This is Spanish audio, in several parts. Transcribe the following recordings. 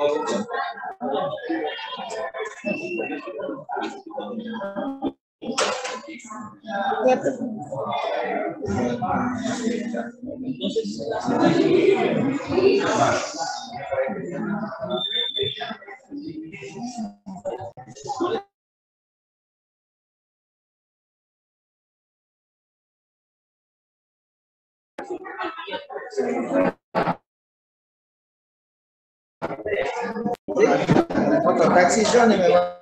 Yep. Thank you. Вот так, с ежеными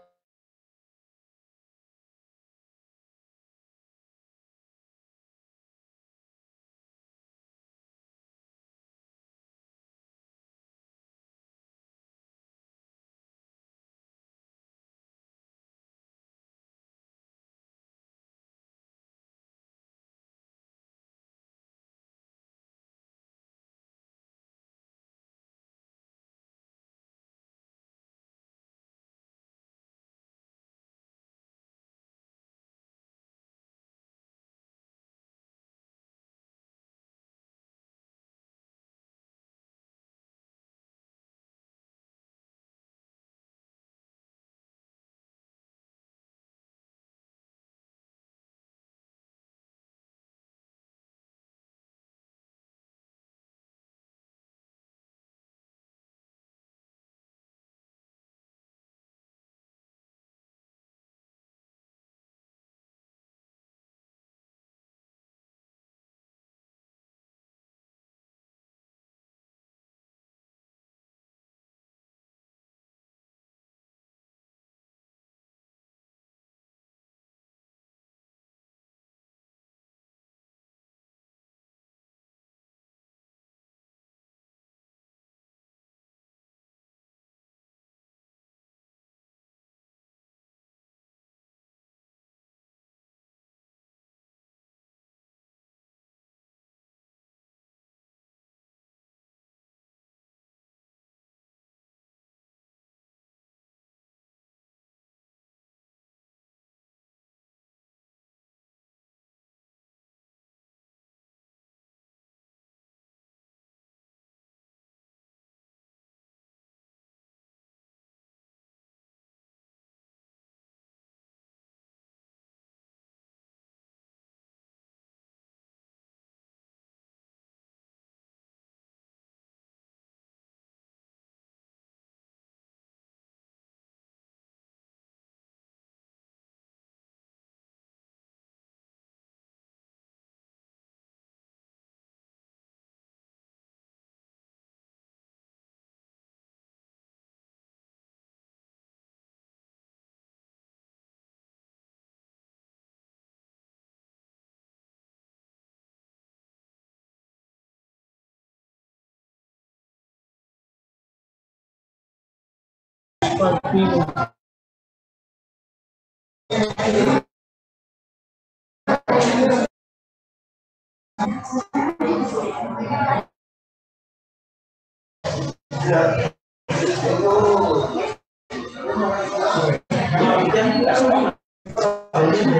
me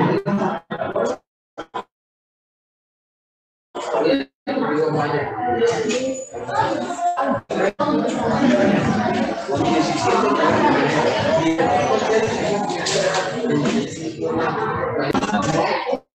va. diecinueve dieciocho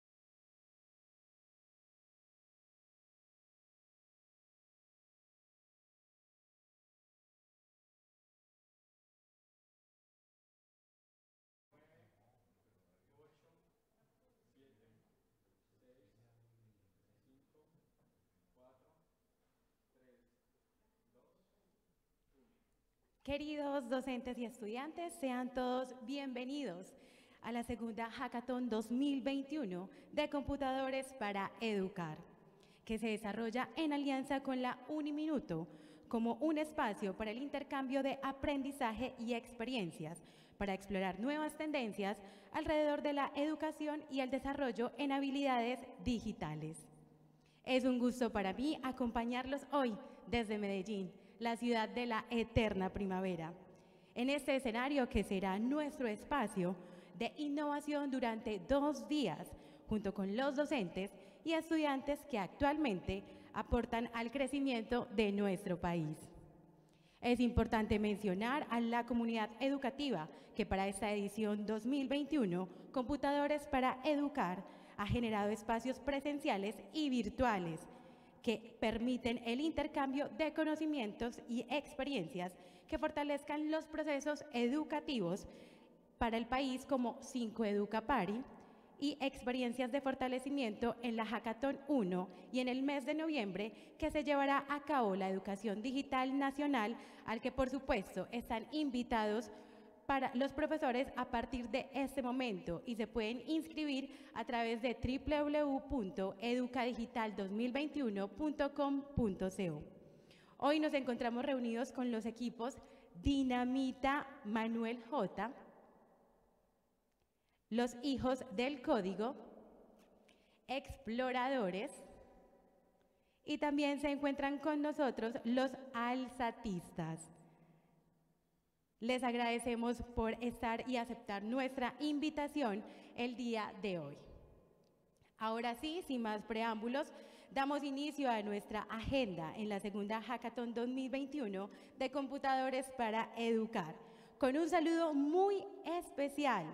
Queridos docentes y estudiantes, sean todos bienvenidos a la segunda Hackathon 2021 de Computadores para Educar, que se desarrolla en alianza con la Uniminuto como un espacio para el intercambio de aprendizaje y experiencias para explorar nuevas tendencias alrededor de la educación y el desarrollo en habilidades digitales. Es un gusto para mí acompañarlos hoy desde Medellín la ciudad de la eterna primavera. En este escenario que será nuestro espacio de innovación durante dos días, junto con los docentes y estudiantes que actualmente aportan al crecimiento de nuestro país. Es importante mencionar a la comunidad educativa que para esta edición 2021, Computadores para Educar ha generado espacios presenciales y virtuales que permiten el intercambio de conocimientos y experiencias que fortalezcan los procesos educativos para el país como 5 Educa Pari y experiencias de fortalecimiento en la Hackathon 1 y en el mes de noviembre que se llevará a cabo la Educación Digital Nacional al que por supuesto están invitados para los profesores a partir de este momento y se pueden inscribir a través de www.educadigital2021.com.co. Hoy nos encontramos reunidos con los equipos Dinamita Manuel J, los hijos del código, exploradores, y también se encuentran con nosotros los alzatistas. Les agradecemos por estar y aceptar nuestra invitación el día de hoy. Ahora sí, sin más preámbulos, damos inicio a nuestra agenda en la segunda Hackathon 2021 de Computadores para Educar, con un saludo muy especial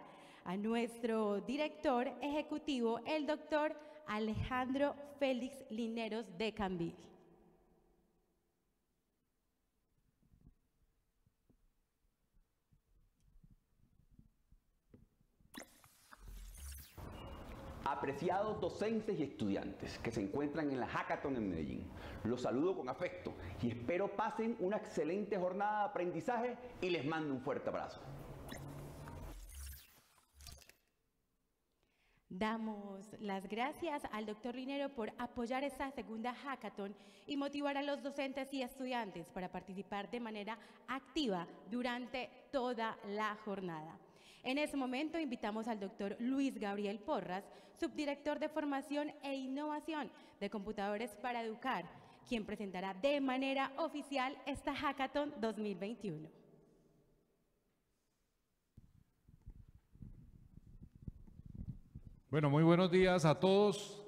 a nuestro director ejecutivo, el doctor Alejandro Félix Lineros de Cambil. Apreciados docentes y estudiantes que se encuentran en la Hackathon en Medellín, los saludo con afecto y espero pasen una excelente jornada de aprendizaje y les mando un fuerte abrazo. Damos las gracias al doctor Linero por apoyar esta segunda hackathon y motivar a los docentes y estudiantes para participar de manera activa durante toda la jornada. En ese momento invitamos al doctor Luis Gabriel Porras, subdirector de Formación e Innovación de Computadores para Educar, quien presentará de manera oficial esta Hackathon 2021. Bueno, muy buenos días a todos.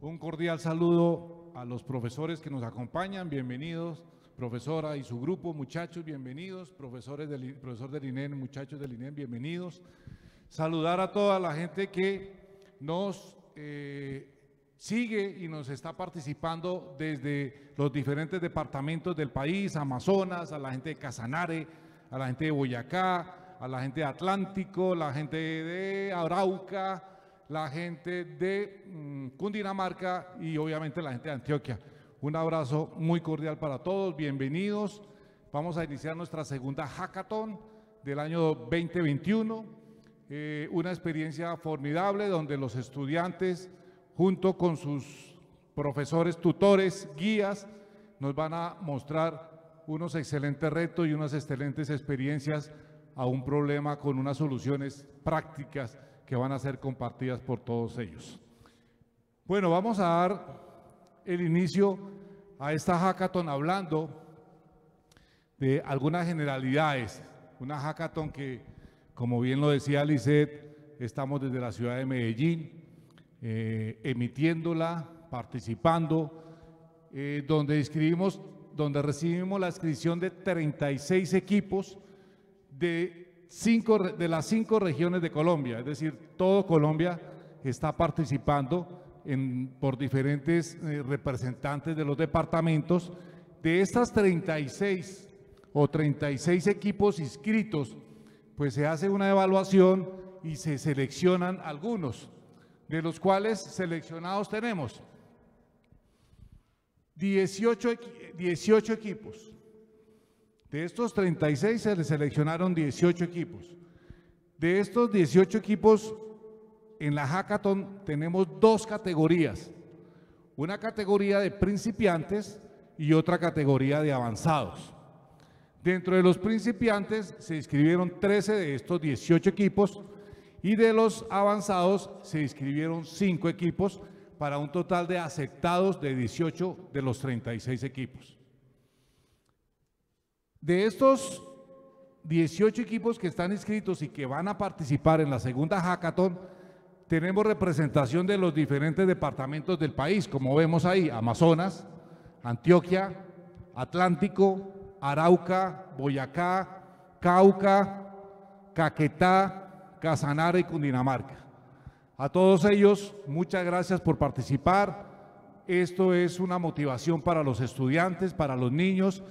Un cordial saludo a los profesores que nos acompañan. Bienvenidos profesora y su grupo, muchachos, bienvenidos, profesores del, profesor del INEN, muchachos del INEN, bienvenidos. Saludar a toda la gente que nos eh, sigue y nos está participando desde los diferentes departamentos del país, Amazonas, a la gente de Casanare, a la gente de Boyacá, a la gente de Atlántico, la gente de Arauca, la gente de mm, Cundinamarca y obviamente la gente de Antioquia. Un abrazo muy cordial para todos, bienvenidos. Vamos a iniciar nuestra segunda hackathon del año 2021. Eh, una experiencia formidable donde los estudiantes, junto con sus profesores, tutores, guías, nos van a mostrar unos excelentes retos y unas excelentes experiencias a un problema con unas soluciones prácticas que van a ser compartidas por todos ellos. Bueno, vamos a dar el inicio a esta hackathon hablando de algunas generalidades. Una hackathon que, como bien lo decía Lisset, estamos desde la ciudad de Medellín, eh, emitiéndola, participando, eh, donde inscribimos, donde recibimos la inscripción de 36 equipos de, cinco, de las cinco regiones de Colombia, es decir, todo Colombia está participando por diferentes eh, representantes de los departamentos. De estas 36 o 36 equipos inscritos, pues se hace una evaluación y se seleccionan algunos, de los cuales seleccionados tenemos 18, 18 equipos. De estos 36 se le seleccionaron 18 equipos. De estos 18 equipos en la hackathon tenemos dos categorías. Una categoría de principiantes y otra categoría de avanzados. Dentro de los principiantes se inscribieron 13 de estos 18 equipos y de los avanzados se inscribieron 5 equipos para un total de aceptados de 18 de los 36 equipos. De estos 18 equipos que están inscritos y que van a participar en la segunda hackathon, tenemos representación de los diferentes departamentos del país, como vemos ahí, Amazonas, Antioquia, Atlántico, Arauca, Boyacá, Cauca, Caquetá, Casanare y Cundinamarca. A todos ellos, muchas gracias por participar. Esto es una motivación para los estudiantes, para los niños,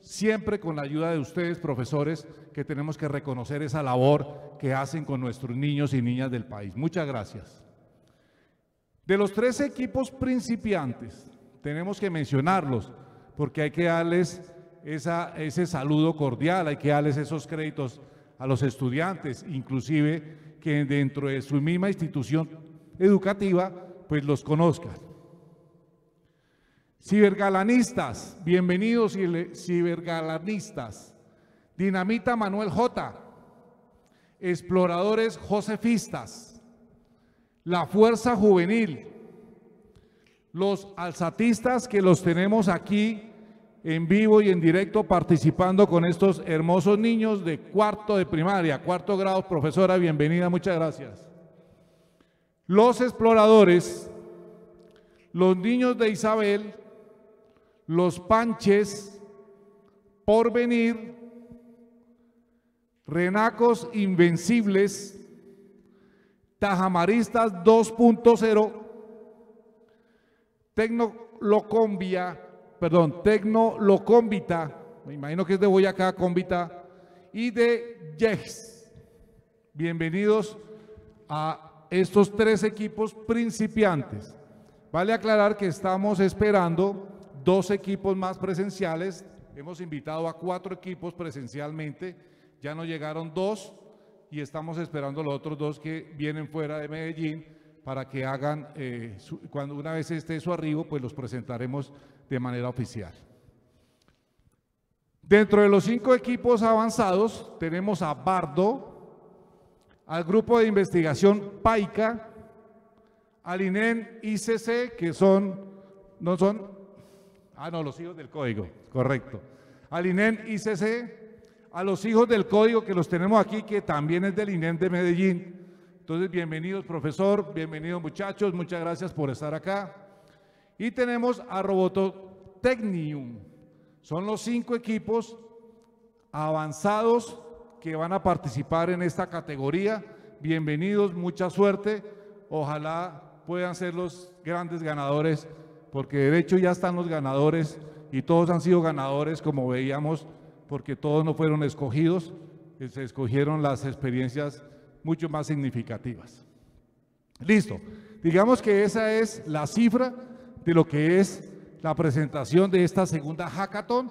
siempre con la ayuda de ustedes, profesores, que tenemos que reconocer esa labor que hacen con nuestros niños y niñas del país. Muchas gracias. De los tres equipos principiantes, tenemos que mencionarlos porque hay que darles ese saludo cordial, hay que darles esos créditos a los estudiantes, inclusive que dentro de su misma institución educativa, pues los conozcan. Cibergalanistas, bienvenidos cibergalanistas. Dinamita Manuel J. Exploradores Josefistas. La Fuerza Juvenil. Los alzatistas que los tenemos aquí en vivo y en directo participando con estos hermosos niños de cuarto de primaria, cuarto grado. Profesora, bienvenida, muchas gracias. Los exploradores, los niños de Isabel, los panches, por venir, renacos invencibles, tajamaristas 2.0, tecnolocombia, perdón, tecnolocombita, me imagino que es de Boyacá, Cómbita, y de Yex. Bienvenidos a estos tres equipos principiantes. Vale aclarar que estamos esperando dos equipos más presenciales. Hemos invitado a cuatro equipos presencialmente, ya nos llegaron dos y estamos esperando los otros dos que vienen fuera de Medellín para que hagan, eh, cuando una vez esté su arribo, pues los presentaremos de manera oficial. Dentro de los cinco equipos avanzados tenemos a Bardo, al grupo de investigación PAICA, al INEN ICC, que son, no son Ah, no, los hijos del código, correcto. Al INEN ICC, a los hijos del código que los tenemos aquí, que también es del INEN de Medellín. Entonces, bienvenidos, profesor, bienvenidos, muchachos, muchas gracias por estar acá. Y tenemos a Robototecnium. Son los cinco equipos avanzados que van a participar en esta categoría. Bienvenidos, mucha suerte. Ojalá puedan ser los grandes ganadores porque de hecho ya están los ganadores y todos han sido ganadores como veíamos, porque todos no fueron escogidos, eh, se escogieron las experiencias mucho más significativas. Listo, digamos que esa es la cifra de lo que es la presentación de esta segunda hackathon,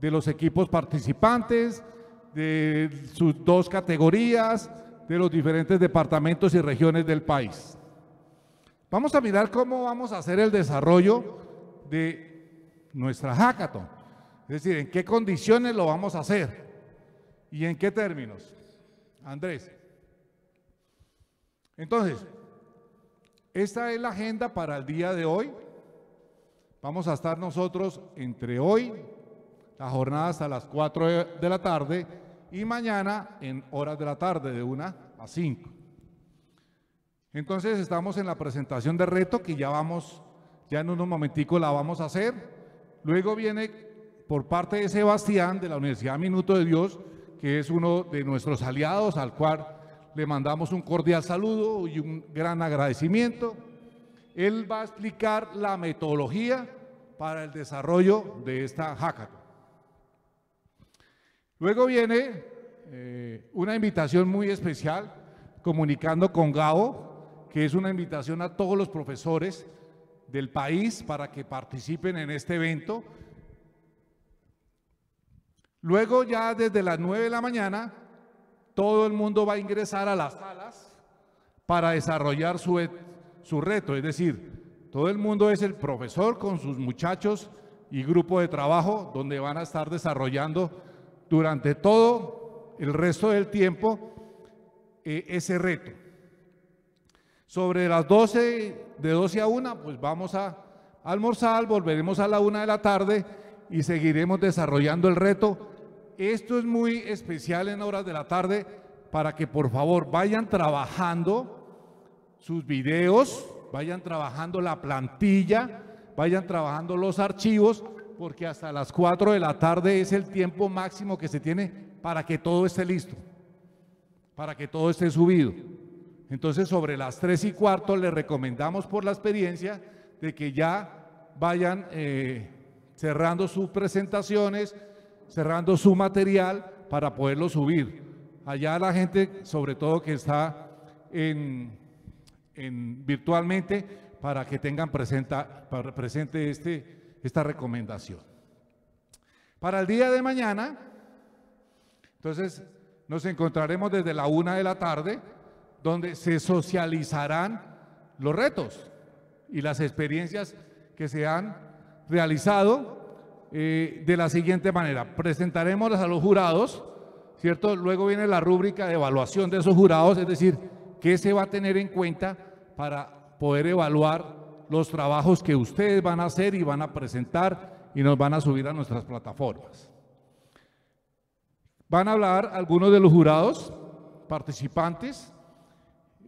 de los equipos participantes, de sus dos categorías, de los diferentes departamentos y regiones del país. Vamos a mirar cómo vamos a hacer el desarrollo de nuestra hackathon. Es decir, en qué condiciones lo vamos a hacer y en qué términos. Andrés. Entonces, esta es la agenda para el día de hoy. Vamos a estar nosotros entre hoy, la jornada hasta las 4 de la tarde, y mañana en horas de la tarde, de 1 a 5. Entonces estamos en la presentación de reto que ya vamos, ya en unos momenticos la vamos a hacer. Luego viene por parte de Sebastián de la Universidad Minuto de Dios, que es uno de nuestros aliados al cual le mandamos un cordial saludo y un gran agradecimiento. Él va a explicar la metodología para el desarrollo de esta hackathon. Luego viene eh, una invitación muy especial comunicando con Gabo, que es una invitación a todos los profesores del país para que participen en este evento. Luego ya desde las 9 de la mañana, todo el mundo va a ingresar a las salas para desarrollar su, su reto. Es decir, todo el mundo es el profesor con sus muchachos y grupo de trabajo donde van a estar desarrollando durante todo el resto del tiempo eh, ese reto. Sobre las 12, de 12 a 1, pues vamos a almorzar, volveremos a la 1 de la tarde y seguiremos desarrollando el reto. Esto es muy especial en horas de la tarde para que por favor vayan trabajando sus videos, vayan trabajando la plantilla, vayan trabajando los archivos porque hasta las 4 de la tarde es el tiempo máximo que se tiene para que todo esté listo, para que todo esté subido. Entonces, sobre las 3 y cuarto le recomendamos por la experiencia de que ya vayan eh, cerrando sus presentaciones, cerrando su material para poderlo subir. Allá la gente, sobre todo que está en, en virtualmente, para que tengan presenta, presente este, esta recomendación. Para el día de mañana, entonces nos encontraremos desde la una de la tarde, donde se socializarán los retos y las experiencias que se han realizado eh, de la siguiente manera. Presentaremos a los jurados, ¿cierto? Luego viene la rúbrica de evaluación de esos jurados, es decir, qué se va a tener en cuenta para poder evaluar los trabajos que ustedes van a hacer y van a presentar y nos van a subir a nuestras plataformas. Van a hablar algunos de los jurados participantes.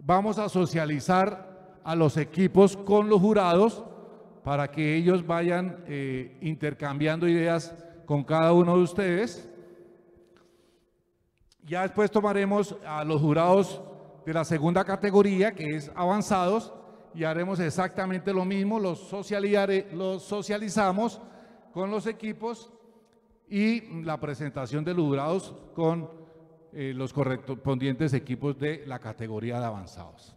Vamos a socializar a los equipos con los jurados para que ellos vayan eh, intercambiando ideas con cada uno de ustedes. Ya después tomaremos a los jurados de la segunda categoría, que es avanzados, y haremos exactamente lo mismo, los, los socializamos con los equipos y la presentación de los jurados con eh, los correspondientes equipos de la categoría de avanzados.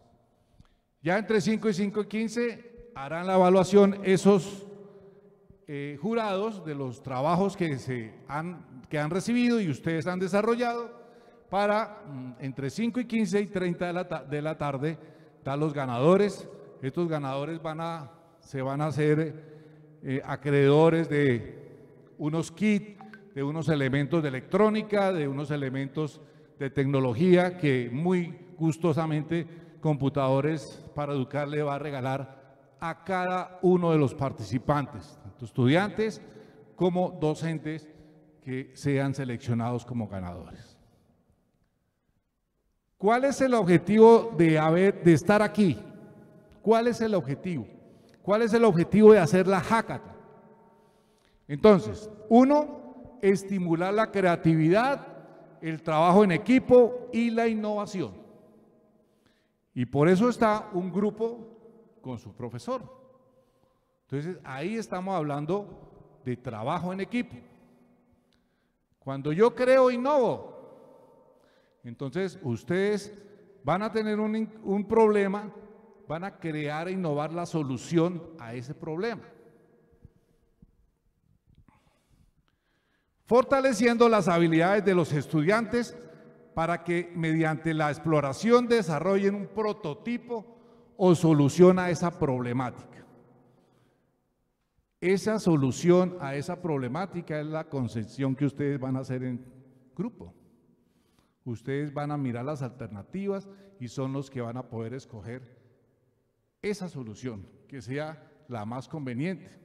Ya entre 5 y 5 y 15 harán la evaluación esos eh, jurados de los trabajos que, se han, que han recibido y ustedes han desarrollado para mm, entre 5 y 15 y 30 de la, de la tarde dar los ganadores. Estos ganadores van a, se van a hacer eh, acreedores de unos kits de unos elementos de electrónica, de unos elementos de tecnología que muy gustosamente Computadores para Educar le va a regalar a cada uno de los participantes, tanto estudiantes como docentes que sean seleccionados como ganadores. ¿Cuál es el objetivo de, haber, de estar aquí? ¿Cuál es el objetivo? ¿Cuál es el objetivo de hacer la hackathon? Entonces, uno, estimular la creatividad, el trabajo en equipo y la innovación. Y por eso está un grupo con su profesor. Entonces, ahí estamos hablando de trabajo en equipo. Cuando yo creo innovo, entonces ustedes van a tener un, un problema, van a crear e innovar la solución a ese problema. Fortaleciendo las habilidades de los estudiantes para que mediante la exploración desarrollen un prototipo o solución a esa problemática. Esa solución a esa problemática es la concepción que ustedes van a hacer en grupo. Ustedes van a mirar las alternativas y son los que van a poder escoger esa solución que sea la más conveniente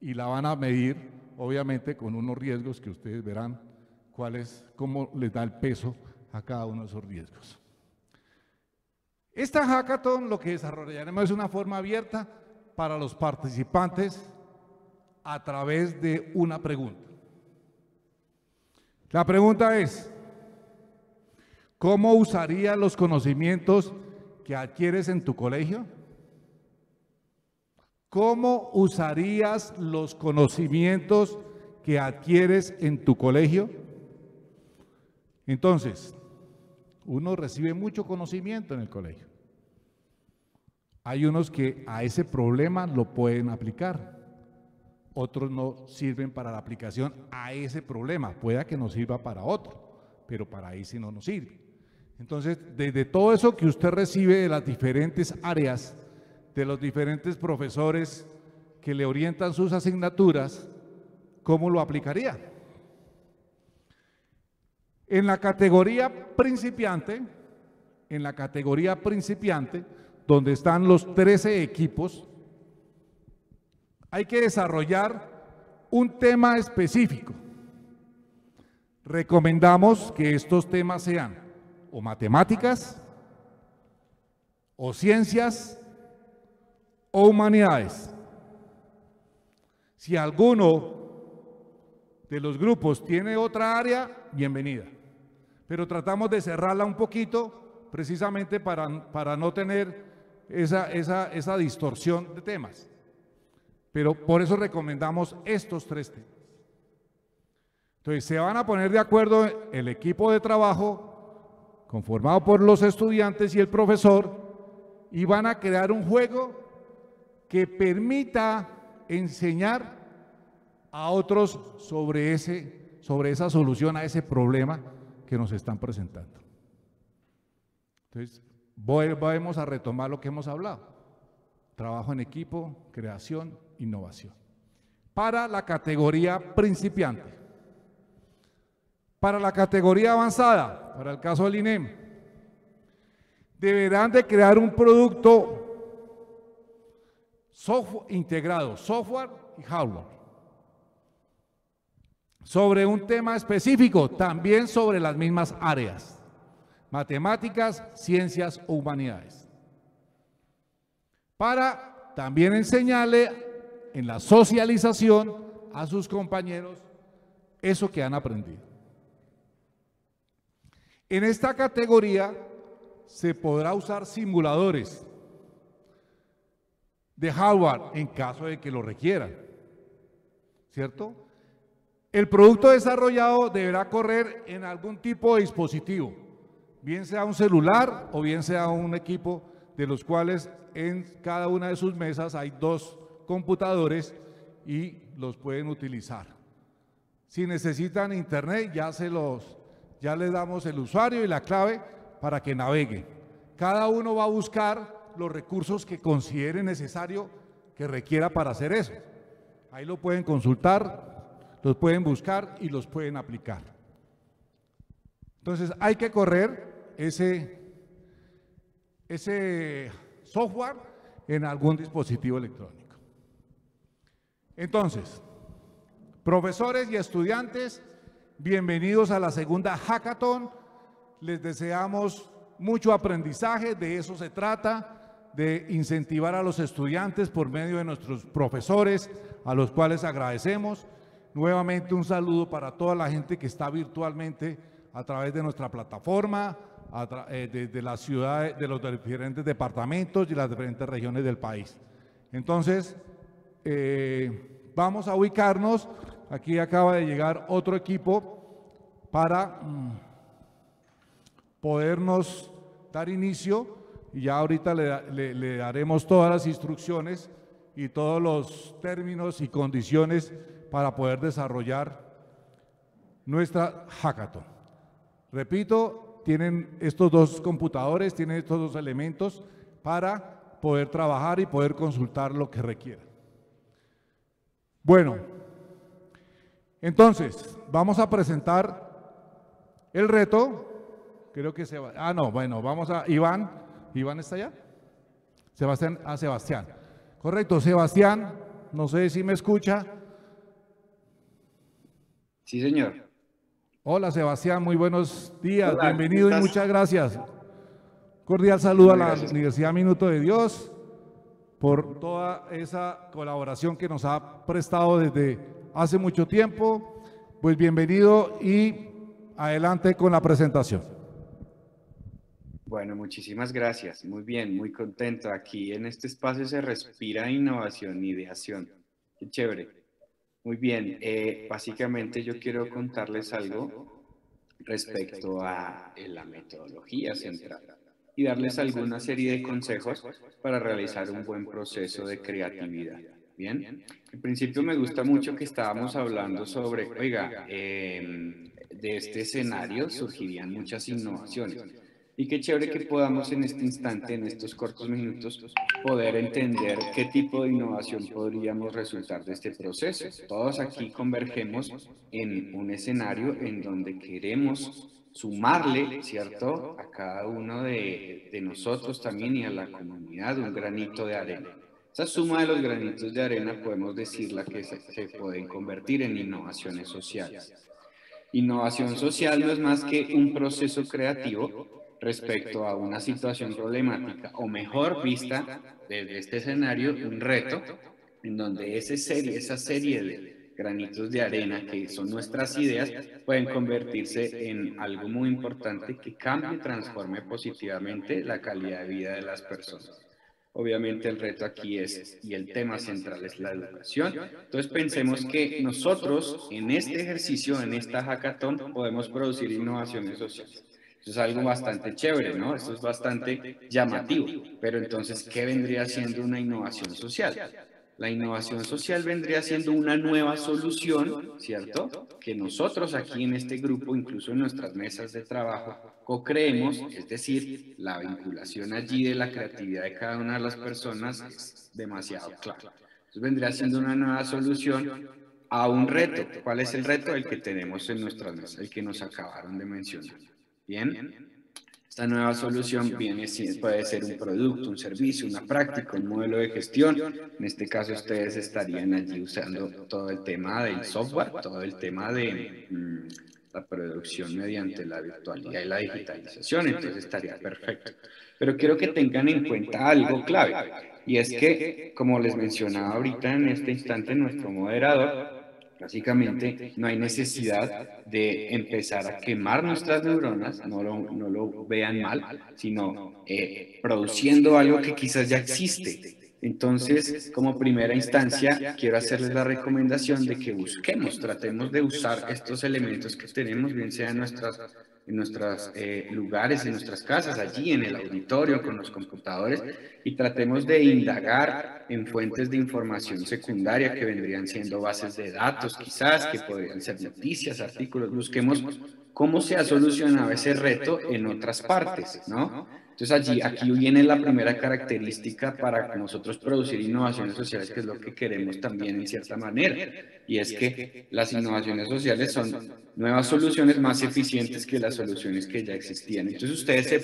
y la van a medir obviamente con unos riesgos que ustedes verán cuáles, cómo les da el peso a cada uno de esos riesgos. Esta hackathon lo que desarrollaremos es una forma abierta para los participantes a través de una pregunta. La pregunta es, ¿cómo usarías los conocimientos que adquieres en tu colegio? ¿Cómo usarías los conocimientos que adquieres en tu colegio? Entonces, uno recibe mucho conocimiento en el colegio. Hay unos que a ese problema lo pueden aplicar. Otros no sirven para la aplicación a ese problema. Pueda que no sirva para otro, pero para ese no nos sirve. Entonces, desde todo eso que usted recibe de las diferentes áreas de los diferentes profesores que le orientan sus asignaturas, ¿cómo lo aplicaría? En la categoría principiante, en la categoría principiante, donde están los 13 equipos, hay que desarrollar un tema específico. Recomendamos que estos temas sean o matemáticas, o ciencias, o humanidades. Si alguno de los grupos tiene otra área, bienvenida. Pero tratamos de cerrarla un poquito precisamente para, para no tener esa, esa, esa distorsión de temas. Pero por eso recomendamos estos tres temas. Entonces, se van a poner de acuerdo el equipo de trabajo conformado por los estudiantes y el profesor y van a crear un juego que permita enseñar a otros sobre, ese, sobre esa solución a ese problema que nos están presentando. Entonces, vamos a retomar lo que hemos hablado. Trabajo en equipo, creación, innovación. Para la categoría principiante. Para la categoría avanzada, para el caso del INEM, deberán de crear un producto software, integrado, software y hardware, sobre un tema específico, también sobre las mismas áreas, matemáticas, ciencias o humanidades, para también enseñarle en la socialización a sus compañeros eso que han aprendido. En esta categoría se podrá usar simuladores de hardware en caso de que lo requieran, ¿cierto? El producto desarrollado deberá correr en algún tipo de dispositivo, bien sea un celular o bien sea un equipo de los cuales en cada una de sus mesas hay dos computadores y los pueden utilizar. Si necesitan internet, ya se los ya le damos el usuario y la clave para que navegue. Cada uno va a buscar los recursos que considere necesario que requiera para hacer eso. Ahí lo pueden consultar, los pueden buscar y los pueden aplicar. Entonces hay que correr ese, ese software en algún dispositivo electrónico. Entonces, profesores y estudiantes, Bienvenidos a la segunda hackathon. Les deseamos mucho aprendizaje, de eso se trata, de incentivar a los estudiantes por medio de nuestros profesores, a los cuales agradecemos. Nuevamente un saludo para toda la gente que está virtualmente a través de nuestra plataforma, desde eh, la ciudad, de los diferentes departamentos y las diferentes regiones del país. Entonces, eh, vamos a ubicarnos Aquí acaba de llegar otro equipo para mm, podernos dar inicio y ya ahorita le, daremos todas las instrucciones y todos los términos y condiciones para poder desarrollar nuestra hackathon. Repito, tienen estos dos computadores, tienen estos dos elementos para poder trabajar y poder consultar lo que requieran. Bueno, entonces, vamos a presentar el reto. Creo que se va. Ah, no, bueno, vamos a. Iván. ¿Iván está allá? Sebastián. Ah, Sebastián. Correcto, Sebastián. No sé si me escucha. Sí, señor. Hola, Sebastián. Muy buenos días. Bienvenido y muchas gracias. Cordial saludo a la Universidad Minuto de Dios por toda esa colaboración que nos ha prestado desde hace mucho tiempo. Pues bienvenido y adelante con la presentación. Bueno, muchísimas gracias. Muy bien, muy contento. Aquí en este espacio se respira innovación, ideación. Qué chévere. Muy bien, eh, básicamente yo quiero contarles algo respecto a eh, la metodología central y darles alguna serie de consejos para realizar un buen proceso de creatividad. Bien, en principio me gusta mucho que estábamos hablando sobre, oiga, em, de este escenario surgirían muchas innovaciones. Y qué chévere que podamos en este instante, en estos cortos minutos, poder entender qué tipo de innovación podríamos resultar de este proceso. Todos aquí convergemos en un escenario en donde queremos sumarle, ¿cierto?, a cada uno de, de nosotros también y a la comunidad un granito de arena. Esa suma de los granitos de arena podemos decirla que se, pueden convertir en innovaciones sociales. Innovación social no es más que un proceso creativo respecto a una situación problemática, o mejor vista desde este escenario, un reto, en donde ese serie, esa serie de, granitos de arena, que son nuestras ideas, pueden convertirse en algo muy importante que cambie y transforme positivamente la calidad de vida de las personas. Obviamente el reto aquí es, y el tema central es la educación. Entonces pensemos que nosotros en este ejercicio, en esta hackathon, podemos producir innovaciones sociales. Eso es algo bastante chévere, ¿no? Esto es bastante llamativo. Pero entonces, ¿qué vendría siendo una innovación social? La innovación social vendría siendo una nueva solución, ¿cierto? Que nosotros aquí en este grupo, incluso en nuestras mesas de trabajo, co-creemos, es decir, la vinculación allí de la creatividad de cada una de las personas es demasiado clara. Entonces vendría siendo una nueva solución a un reto. ¿Cuál es el reto? El que tenemos en nuestras mesas, el que nos acabaron de mencionar. Bien. Esta nueva solución viene, puede ser un producto, un servicio, una práctica, un modelo de gestión. En este caso, ustedes estarían allí usando todo el tema del software, todo el tema de mm, la producción mediante la virtualidad y la digitalización. Entonces, estaría perfecto. Pero quiero que tengan en cuenta algo clave. Y es que, como les mencionaba ahorita en este instante nuestro moderador, Básicamente, no hay necesidad de empezar a quemar nuestras neuronas, no lo, no lo vean mal, sino eh, produciendo algo que quizás ya existe. Entonces, como primera instancia, quiero hacerles la recomendación de que busquemos, tratemos de usar estos elementos que tenemos, bien sean nuestras en nuestros eh, lugares, en nuestras casas, allí en el auditorio, con los computadores, y tratemos de indagar en fuentes de información secundaria que vendrían siendo bases de datos, quizás, que podrían ser noticias, artículos. Busquemos cómo se ha solucionado ese reto en otras partes, ¿no? Entonces allí, aquí viene la primera característica para nosotros producir innovaciones sociales, que es lo que queremos también en cierta manera, y es que las innovaciones sociales son nuevas soluciones más eficientes que las soluciones que ya existían. Entonces ustedes se,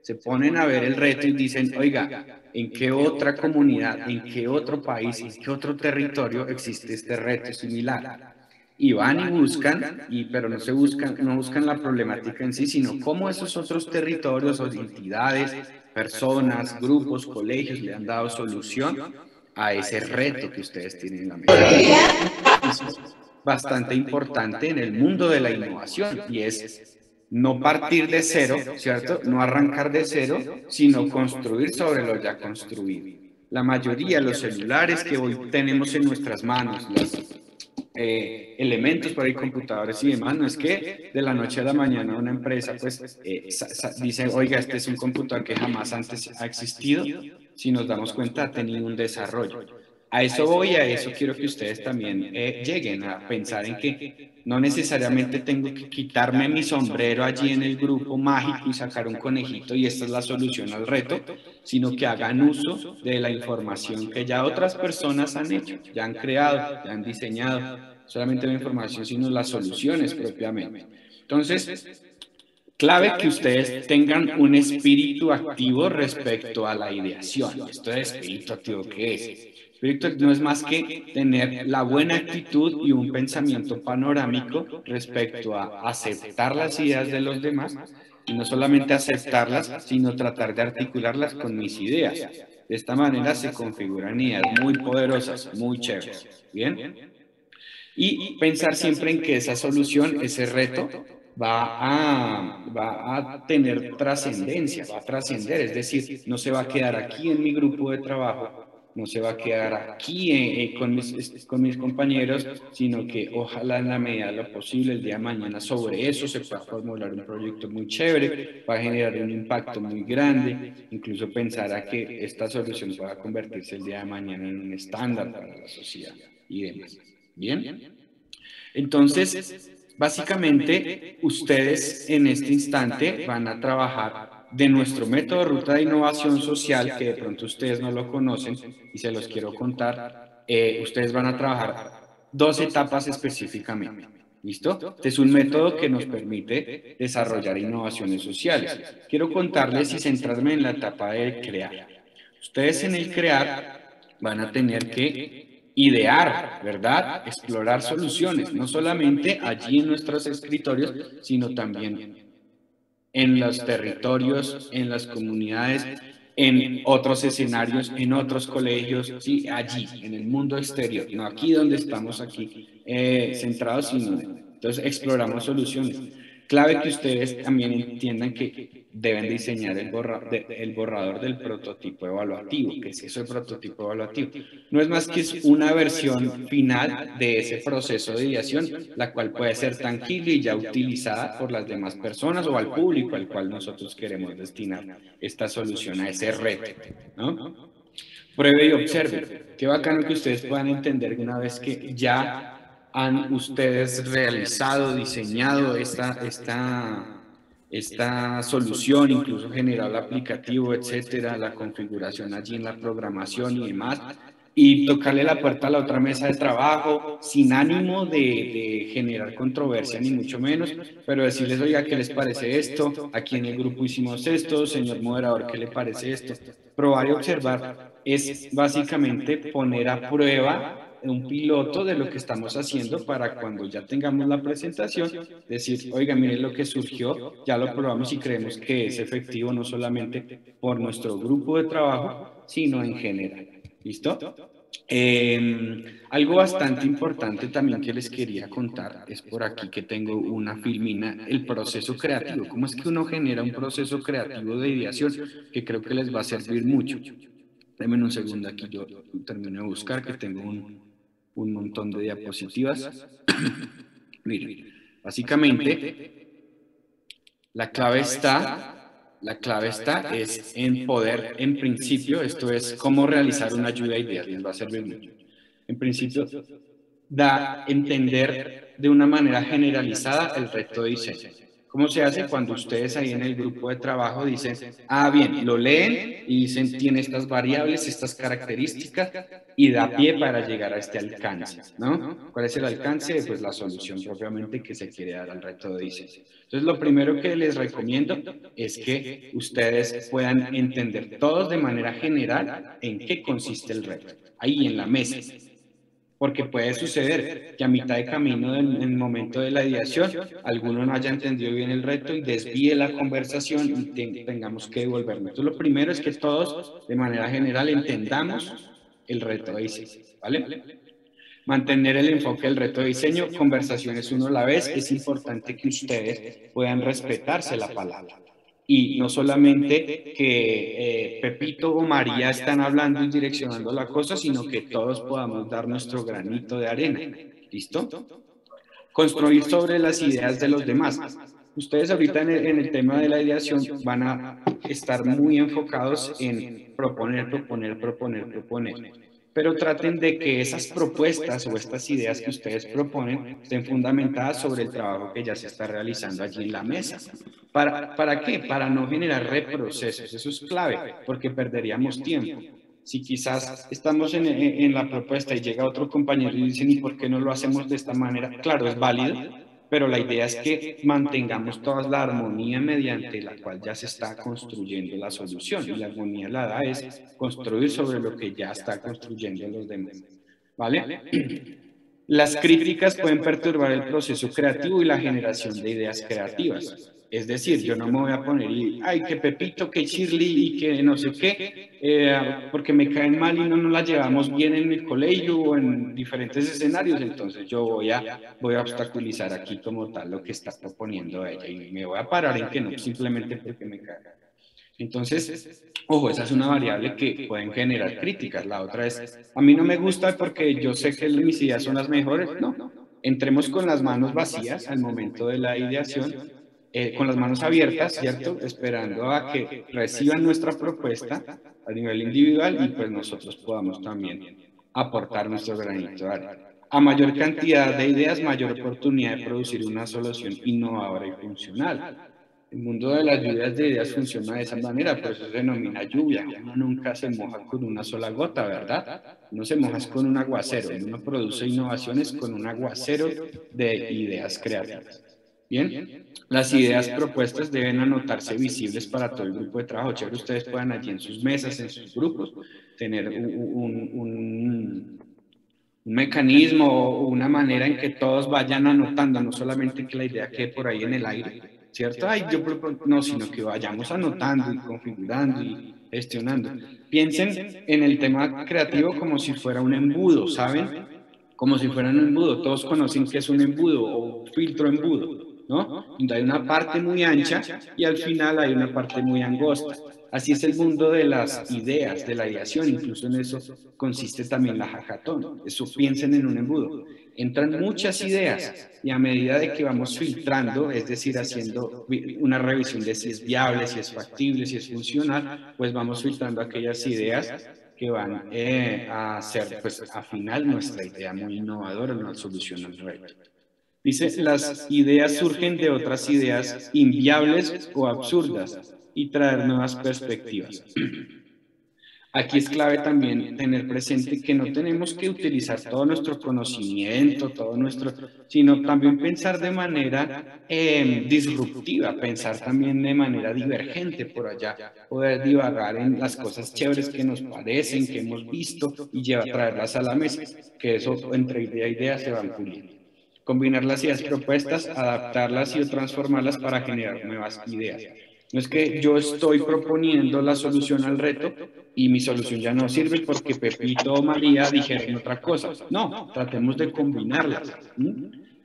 se ponen a ver el reto y dicen, oiga, ¿en qué otra comunidad, en qué otro país, en qué otro territorio existe este reto similar? Y van y buscan, y, pero no se buscan, no buscan la problemática en sí, sino cómo esos otros territorios o entidades, personas, grupos, colegios le han dado solución a ese reto que ustedes tienen en la mesa. es bastante importante en el mundo de la innovación y es no partir de cero, ¿cierto? No arrancar de cero, sino construir sobre lo ya construido. La mayoría de los celulares que hoy tenemos en nuestras manos, las eh, elementos por ahí, computadores y demás. No es que de la noche a la mañana una empresa pues eh, dice, oiga, este es un computador que jamás antes ha existido. Si nos damos cuenta, ha tenido un desarrollo. A eso voy, a eso quiero que ustedes también eh, lleguen a pensar en que no necesariamente tengo que quitarme mi sombrero allí en el grupo mágico y sacar un conejito y esta es la solución al reto, sino que hagan uso de la información que ya otras personas han hecho, ya han creado, ya han diseñado, solamente la información, sino las soluciones propiamente. Entonces, clave que ustedes tengan un espíritu activo respecto a la ideación. ¿Esto es espíritu activo qué es? No es más que tener la buena actitud y un pensamiento panorámico respecto a aceptar las ideas de los demás y no solamente aceptarlas, sino tratar de articularlas con mis ideas. De esta manera se configuran ideas muy poderosas, muy chéveres. ¿Bien? Y pensar siempre en que esa solución, ese reto, va a, va a tener trascendencia, va a trascender, es decir, no se va a quedar aquí en mi grupo de trabajo, no se va a quedar aquí eh, eh, con, mis, con mis compañeros, sino que ojalá en la medida de lo posible el día de mañana sobre eso se pueda formular un proyecto muy chévere, va a generar un impacto muy grande, incluso pensar a que esta solución pueda convertirse el día de mañana en un estándar para la sociedad y demás. ¿Bien? Entonces, básicamente, ustedes en este instante van a trabajar de nuestro método de ruta de innovación social, que de pronto ustedes no lo conocen y se los quiero contar, eh, ustedes van a trabajar dos etapas específicamente. ¿Listo? Este es un método que nos permite desarrollar innovaciones sociales. Quiero contarles y centrarme en la etapa de crear. Ustedes en el crear van a tener que idear, ¿verdad? Explorar soluciones, no solamente allí en nuestros escritorios, sino también en los territorios, en las comunidades, en otros escenarios, en otros colegios, sí, allí, en el mundo exterior, no aquí donde estamos aquí eh, centrados, sino entonces exploramos soluciones. Clave que ustedes también entiendan que deben diseñar el, el borrador del prototipo evaluativo. que es eso el prototipo evaluativo? No es más que una versión final de ese proceso de ideación, la cual puede ser tangible y ya utilizada por las demás personas o al público al cual nosotros queremos destinar esta solución a ese reto. ¿no? Pruebe y observe. Qué bacano que ustedes puedan entender una vez que ya han ustedes realizado, diseñado esta, esta, esta solución, incluso generado el aplicativo, etcétera, la configuración allí en la programación y demás, y tocarle la puerta a la otra mesa de trabajo sin ánimo de, de, generar controversia, ni mucho menos, pero decirles, oiga, ¿qué les parece esto? Aquí en el grupo hicimos esto, señor moderador, ¿qué le parece esto? Probar y observar es básicamente poner a prueba un piloto de lo que estamos haciendo para cuando ya tengamos la presentación, decir, oiga, miren lo que surgió, ya lo probamos y creemos que es efectivo no solamente por nuestro grupo de trabajo, sino en general. ¿Listo? Em, algo bastante importante también que les quería contar es por aquí que tengo una filmina, el proceso creativo. ¿Cómo es que uno genera un proceso creativo de ideación que creo que les va a servir mucho? Denme un segundo aquí, yo termino de buscar que tengo un, un montón de diapositivas. Miren, básicamente la clave está, la clave está es en poder, en principio, esto es cómo realizar una ayuda a ideas, les va a servir mucho. En principio, da entender de una manera generalizada el reto de diseño. ¿Cómo se hace cuando ustedes ahí en el grupo de trabajo dicen, ah, bien, lo leen y dicen, tiene estas variables, estas características y da pie para llegar a este alcance, ¿no? ¿Cuál es el alcance? Pues la solución propiamente que se quiere dar al reto de. Entonces, lo primero que les recomiendo es que ustedes puedan entender todos de manera general en qué consiste el reto, ahí en la mesa porque puede suceder que a mitad de camino, en el momento de la ideación, alguno no haya entendido bien el reto y desvíe la conversación y tengamos que devolvernos. Entonces, lo primero es que todos, de manera general, entendamos el reto de diseño, ¿vale? Mantener el enfoque del reto de diseño, conversaciones uno a la vez, es importante que ustedes puedan respetarse la palabra y no solamente que eh, Pepito o María están hablando y direccionando la cosa, sino que todos podamos dar nuestro granito de arena. ¿Listo? Construir sobre las ideas de los demás. Ustedes ahorita en el, tema de la ideación van a estar muy enfocados en proponer, proponer, proponer, proponer pero traten de que esas propuestas o estas ideas que ustedes proponen estén fundamentadas sobre el trabajo que ya se está realizando allí en la mesa. ¿Para, para qué? Para no generar reprocesos. Eso es clave, porque perderíamos tiempo. Si quizás estamos en, en la propuesta y llega otro compañero y dice, ¿y por qué no lo hacemos de esta manera? Claro, es válido, pero la idea es que mantengamos toda la armonía mediante la cual ya se está construyendo la solución. Y la armonía la da es construir sobre lo que ya está construyendo los demás. ¿Vale? Las críticas pueden perturbar el proceso creativo y la generación de ideas creativas. Es decir, yo no me voy a poner y, ay, que Pepito, que Shirley y que no sé qué, eh, porque me caen mal y no nos la llevamos bien en el colegio o en diferentes escenarios, entonces yo voy a, voy a obstaculizar aquí como tal lo que está proponiendo ella y me voy a parar en que no, simplemente porque me cae. Entonces, ojo, esa es una variable que pueden generar críticas. La otra es, a mí no me gusta porque yo sé que mis ideas son las mejores. No, entremos con las manos vacías al momento de la ideación eh, con las manos abiertas, ¿cierto? Esperando a que reciban nuestra propuesta a nivel individual y pues nosotros podamos también aportar nuestro granito de arena. A mayor cantidad de ideas, mayor oportunidad de producir una solución innovadora y funcional. El mundo de las lluvias de ideas funciona de esa manera, por eso se denomina lluvia. Uno nunca se moja con una sola gota, ¿verdad? Uno se moja con un aguacero. Uno produce innovaciones con un aguacero de ideas creativas. Bien, las ideas propuestas deben anotarse visibles para todo el grupo de trabajo. Chévere, ustedes puedan allí en sus mesas, en sus grupos, tener un, un, mecanismo o una manera en que todos vayan anotando, no solamente que la idea quede por ahí en el aire, ¿cierto? Ay, yo no, sino que vayamos anotando y configurando y gestionando. Piensen en el tema creativo como si fuera un embudo, ¿saben? Como si fuera un embudo. Todos conocen que es un embudo o filtro embudo, ¿no? Donde hay una parte muy ancha y al final hay una parte muy angosta. Así es el mundo de las ideas, de la ideación, incluso en eso consiste también la hackathon. Eso piensen en un embudo. Entran muchas ideas y a medida de que vamos filtrando, es decir, haciendo una revisión de si es viable, si es factible, si es funcional, pues vamos filtrando aquellas ideas que van eh, a hacer, pues, a final nuestra idea muy innovadora, una solución al reto. Dice, las ideas surgen de otras ideas inviables o absurdas y traer nuevas perspectivas. Aquí es clave también tener presente que no tenemos que utilizar todo nuestro conocimiento, todo nuestro, sino también pensar de manera em, disruptiva, pensar también de manera divergente por allá, poder divagar en las cosas chéveres que nos parecen, que hemos visto y llevar, traerlas a la mesa, que eso entre idea y idea se van puliendo. Combinar las ideas propuestas, adaptarlas y transformarlas para generar nuevas ideas. No es que yo estoy proponiendo la solución al reto y mi solución ya no sirve porque Pepito o María dijeron otra cosa. No, tratemos de combinarlas.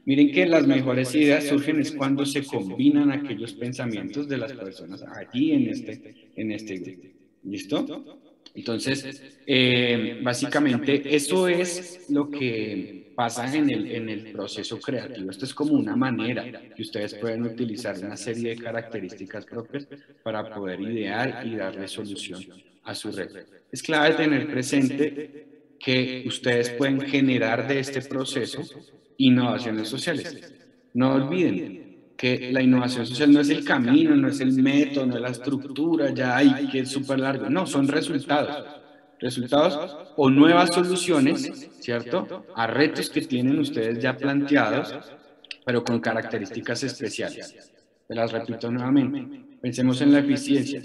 Miren que las mejores ideas surgen es cuando se combinan aquellos pensamientos de las personas aquí en este, en este grupo. ¿Listo? Entonces, eh, básicamente eso es lo que pasa en el, en el proceso creativo. Esto es como una manera que ustedes pueden utilizar una serie de características propias para poder idear y darle solución a su red. Es clave tener presente que ustedes pueden generar de este proceso innovaciones sociales. No olviden que la innovación social no es el camino, no es el método, no es la estructura, ya hay que es súper largo. No, son resultados resultados o nuevas soluciones, ¿cierto? A retos que tienen ustedes ya planteados, pero con características especiales. las repito nuevamente. Pensemos en la eficiencia.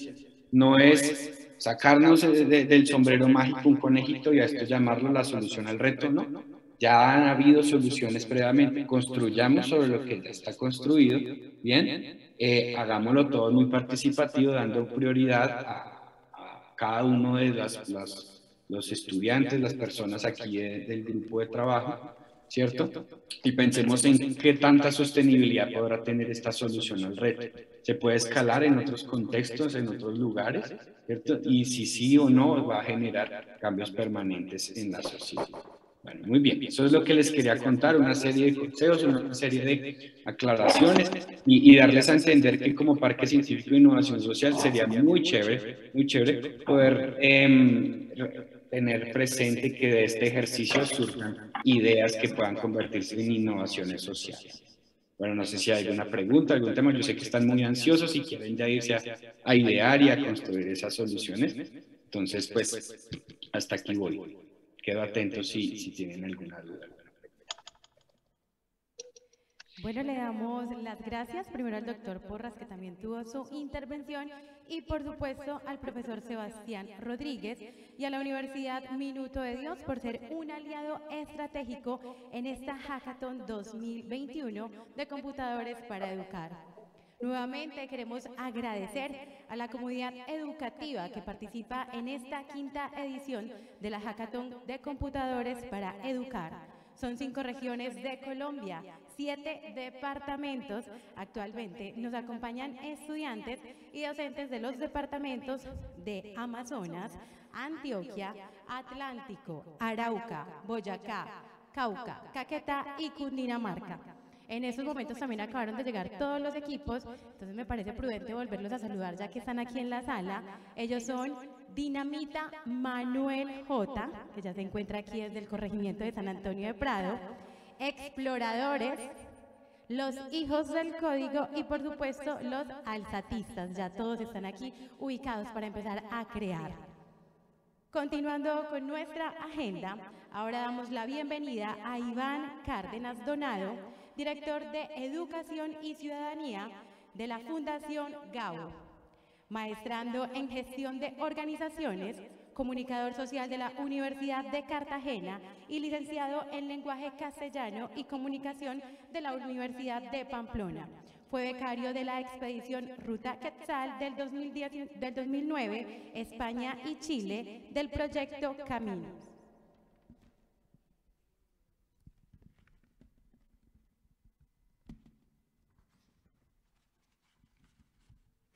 No es sacarnos del sombrero mágico un conejito y a esto llamarlo la solución al reto, ¿no? Ya han habido soluciones previamente. Construyamos sobre lo que ya está construido, ¿bien? Eh, hagámoslo todo muy participativo, dando prioridad a cada uno de las, los estudiantes, las personas aquí del grupo de trabajo, ¿cierto? Y pensemos en qué tanta sostenibilidad podrá tener esta solución al reto. Se puede escalar en otros contextos, en otros lugares, ¿cierto? Y si sí o no va a generar cambios permanentes en la sociedad. Bueno, muy bien, eso es lo que les quería contar, una serie de consejos, una serie de aclaraciones y, darles a entender que como Parque Científico de Innovación Social sería muy chévere, muy chévere poder em, tener presente que de este ejercicio surjan ideas que puedan convertirse en innovaciones sociales. Bueno, no sé si hay alguna pregunta, algún tema. Yo sé que están muy ansiosos y quieren ya irse a, a idear y a construir esas soluciones. Entonces, pues, hasta aquí voy quedo atento si, si tienen alguna duda. Bueno, le damos las gracias primero al doctor Porras, que también tuvo su intervención, y por supuesto al profesor Sebastián Rodríguez y a la Universidad Minuto de Dios por ser un aliado estratégico en esta Hackathon 2021 de computadores para educar. Nuevamente queremos agradecer a la comunidad educativa que participa en esta quinta edición de la Hackathon de Computadores para Educar. Son cinco regiones de Colombia, siete departamentos. Actualmente nos acompañan estudiantes y docentes de los departamentos de Amazonas, Antioquia, Atlántico, Arauca, Boyacá, Cauca, Caquetá y Cundinamarca. En esos momentos también acabaron de llegar todos los equipos, entonces me parece prudente volverlos a saludar ya que están aquí en la sala. Ellos son Dinamita Manuel J, que ya se encuentra aquí desde el corregimiento de San Antonio de Prado, Exploradores, los hijos del código y por supuesto los alzatistas, ya todos están aquí ubicados para empezar a crear. Continuando con nuestra agenda, ahora damos la bienvenida a Iván Cárdenas Donado, director de Educación y Ciudadanía de la Fundación GAO, maestrando en gestión de organizaciones, comunicador social de la Universidad de Cartagena y licenciado en lenguaje castellano y comunicación de la Universidad de Pamplona. Fue becario de la expedición Ruta Quetzal del, 2010, del 2009, España y Chile, del proyecto Caminos.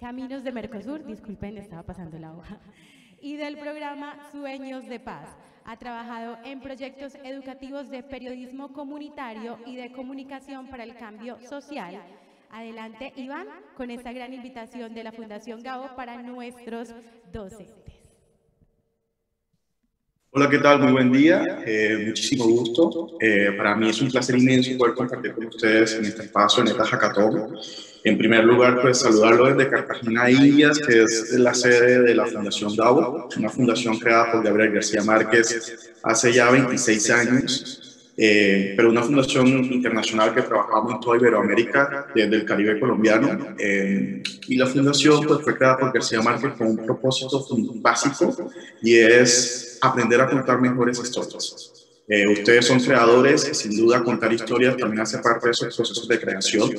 Caminos de Mercosur, disculpen, estaba pasando la hoja, y del programa Sueños de Paz. Ha trabajado en proyectos educativos de periodismo comunitario y de comunicación para el cambio social. Adelante, Iván, con esta gran invitación de la Fundación Gabo para nuestros docentes. Hola, ¿qué tal? Muy buen día. Eh, muchísimo gusto. Eh, para mí es un placer inmenso poder compartir con ustedes en este espacio, en esta hackathon. En primer lugar, pues saludarlo desde Cartagena, Indias, que es la sede de la Fundación DAO, una fundación creada por Gabriel García Márquez hace ya 26 años eh, pero una fundación internacional que trabajamos en toda Iberoamérica, desde el Caribe colombiano. Eh, y la fundación pues, fue creada por García Márquez con un propósito básico y es aprender a contar mejores historias. Eh, ustedes son creadores, sin duda contar historias también hace parte de esos procesos de creación.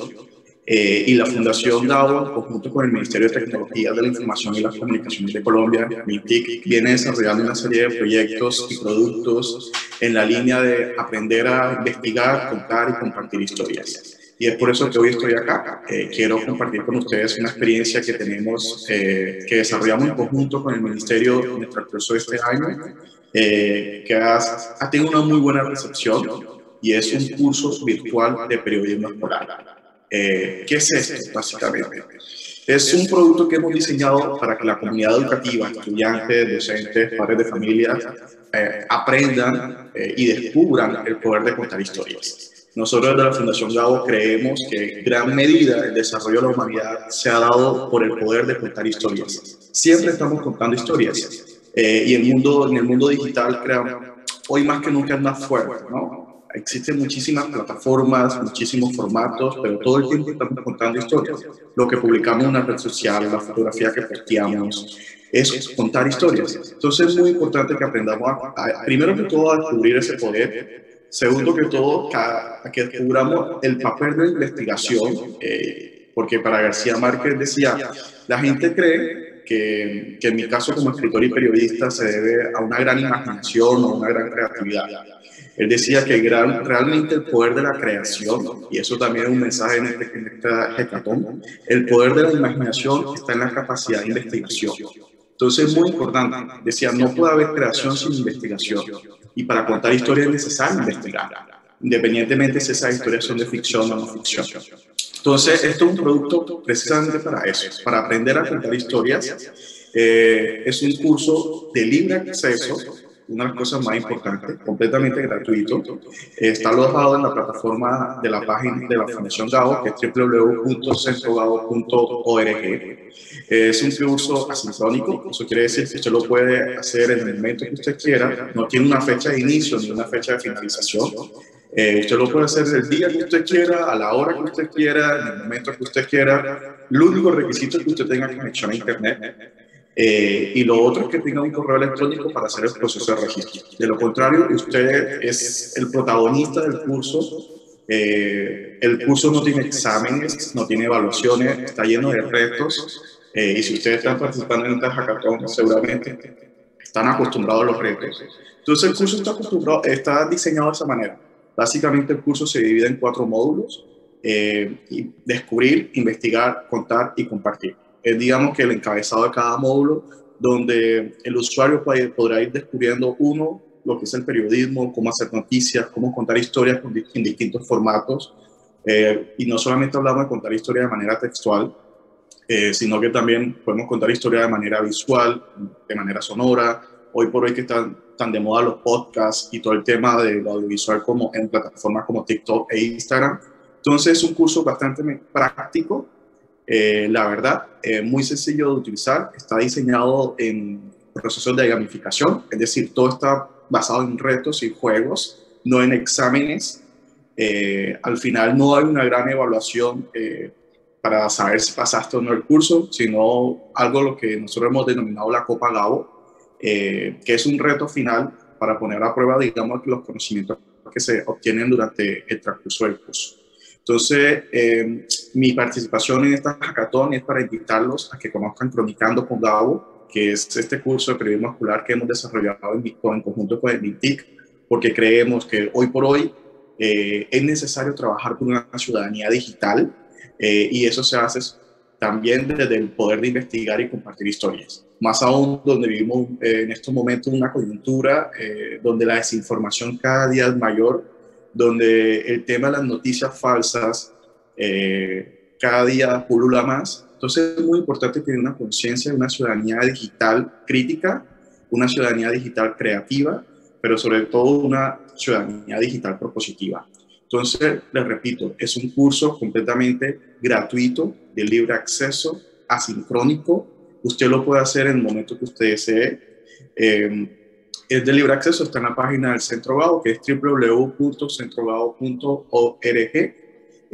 Eh, y la Fundación DAO, en conjunto con el Ministerio de Tecnología de la Información y las Comunicaciones de Colombia, MITIC, viene desarrollando una serie de proyectos y productos en la línea de aprender a investigar, contar y compartir historias. Y es por eso que hoy estoy acá. Eh, quiero compartir con ustedes una experiencia que tenemos, eh, que desarrollamos en conjunto con el Ministerio en el transcurso de este año, que ha, ha tenido una muy buena recepción y es un curso virtual de periodismo escolar. Eh, ¿Qué es esto, básicamente? Es un producto que hemos diseñado para que la comunidad educativa, estudiantes, docentes, padres de familia, eh, aprendan eh, y descubran el poder de contar historias. Nosotros de la Fundación Gabo creemos que en gran medida el desarrollo de la humanidad se ha dado por el poder de contar historias. Siempre estamos contando historias. y el mundo, en el mundo digital, creo, hoy más que nunca es más fuerte, ¿no? Existen muchísimas plataformas, muchísimos formatos, pero todo el tiempo estamos contando historias. Lo que publicamos en una red social, la fotografía que posteamos, es contar historias. Entonces es muy importante que aprendamos, a, primero que todo, a descubrir ese poder. Segundo que todo, que descubramos el papel de investigación, eh, porque para García Márquez decía, la gente cree que, que, en mi caso como escritor y periodista se debe a una gran imaginación o una gran creatividad. Él decía que realmente el poder de la creación, y eso también es un mensaje en, este, en esta hecatón, el poder de la imaginación está en la capacidad de investigación. Entonces es muy importante, decía, no puede haber creación sin investigación, y para contar historias es necesario investigar, independientemente si esas historias son de ficción o no ficción. Entonces, esto es un producto precisamente para eso, para aprender a contar historias. Eh, es un curso de libre acceso una de las cosas más importantes, completamente gratuito. Está alojado en la plataforma de la página de la Fundación GAO, que es www.centrogao.org. Es un curso asincrónico, eso quiere decir que usted lo puede hacer en el momento que usted quiera, no tiene una fecha de inicio ni una fecha de finalización. Eh, usted lo puede hacer el día que usted quiera, a la hora que usted quiera, en el momento que usted quiera. El único requisito es que usted tenga conexión a Internet eh, y lo otro es que tenga un correo electrónico para hacer el proceso de registro. De lo contrario, usted es el protagonista del curso. Eh, el curso no tiene exámenes, no tiene evaluaciones, está lleno de retos. Eh, y si ustedes están participando en esta hackathon, seguramente están acostumbrados a los retos. Entonces, el curso está, acostumbrado, está diseñado de esa manera. Básicamente, el curso se divide en cuatro módulos. y descubrir, investigar, contar y compartir es digamos que el encabezado de cada módulo, donde el usuario podrá ir descubriendo uno, lo que es el periodismo, cómo hacer noticias, cómo contar historias en distintos formatos. Eh, y no solamente hablamos de contar historias de manera textual, eh, sino que también podemos contar historias de manera visual, de manera sonora. Hoy por hoy que están tan de moda los podcasts y todo el tema del audiovisual como en plataformas como TikTok e Instagram. Entonces es un curso bastante práctico eh, la verdad, eh, muy sencillo de utilizar, está diseñado en procesos de gamificación, es decir, todo está basado en retos y juegos, no en exámenes. Eh, al final no hay una gran evaluación para saber si pasaste o no el curso, sino algo lo que nosotros hemos denominado la Copa Gabo, que es un reto final para poner a prueba, digamos, los conocimientos que se obtienen durante el transcurso del curso. Entonces, eh, mi participación en esta hackathon es para invitarlos a que conozcan Cronicando con Gabo, que es este curso de periodismo escolar que hemos desarrollado en, en conjunto con el MITIC, porque creemos que hoy por hoy eh, es necesario trabajar por una ciudadanía digital eh, y eso se hace también desde el poder de investigar y compartir historias. Más aún donde vivimos eh, en estos momentos una coyuntura donde la desinformación cada día es mayor, donde el tema de las noticias falsas cada día pulula más. Entonces es muy importante tener una conciencia de una ciudadanía digital crítica, una ciudadanía digital creativa, pero sobre todo una ciudadanía digital propositiva. Entonces, les repito, es un curso completamente gratuito, de libre acceso, asincrónico. Usted lo puede hacer en el momento que usted desee. Em, es de libre acceso, está en la página del Centro Gao, que es www.centrogao.org.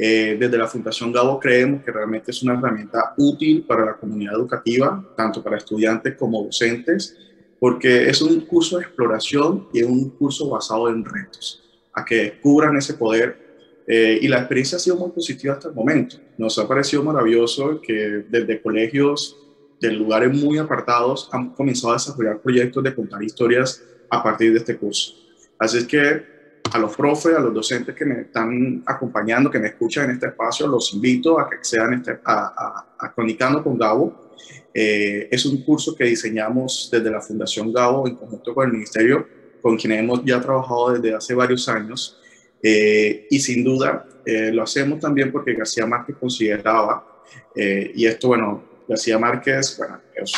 Eh, desde la Fundación Gabo creemos que realmente es una herramienta útil para la comunidad educativa, tanto para estudiantes como docentes, porque es un curso de exploración y es un curso basado en retos, a que descubran ese poder. Eh, y la experiencia ha sido muy positiva hasta el momento. Nos ha parecido maravilloso que desde colegios de lugares muy apartados han comenzado a desarrollar proyectos de contar historias a partir de este curso. Así es que a los profes, a los docentes que me están acompañando, que me escuchan en este espacio, los invito a que accedan este, a, a, a Cronicando con Gabo eh, es un curso que diseñamos desde la Fundación Gabo en conjunto con el Ministerio, con quien hemos ya trabajado desde hace varios años. Eh, y sin duda eh, lo hacemos también porque García Márquez consideraba, y esto, bueno, García Márquez, bueno, es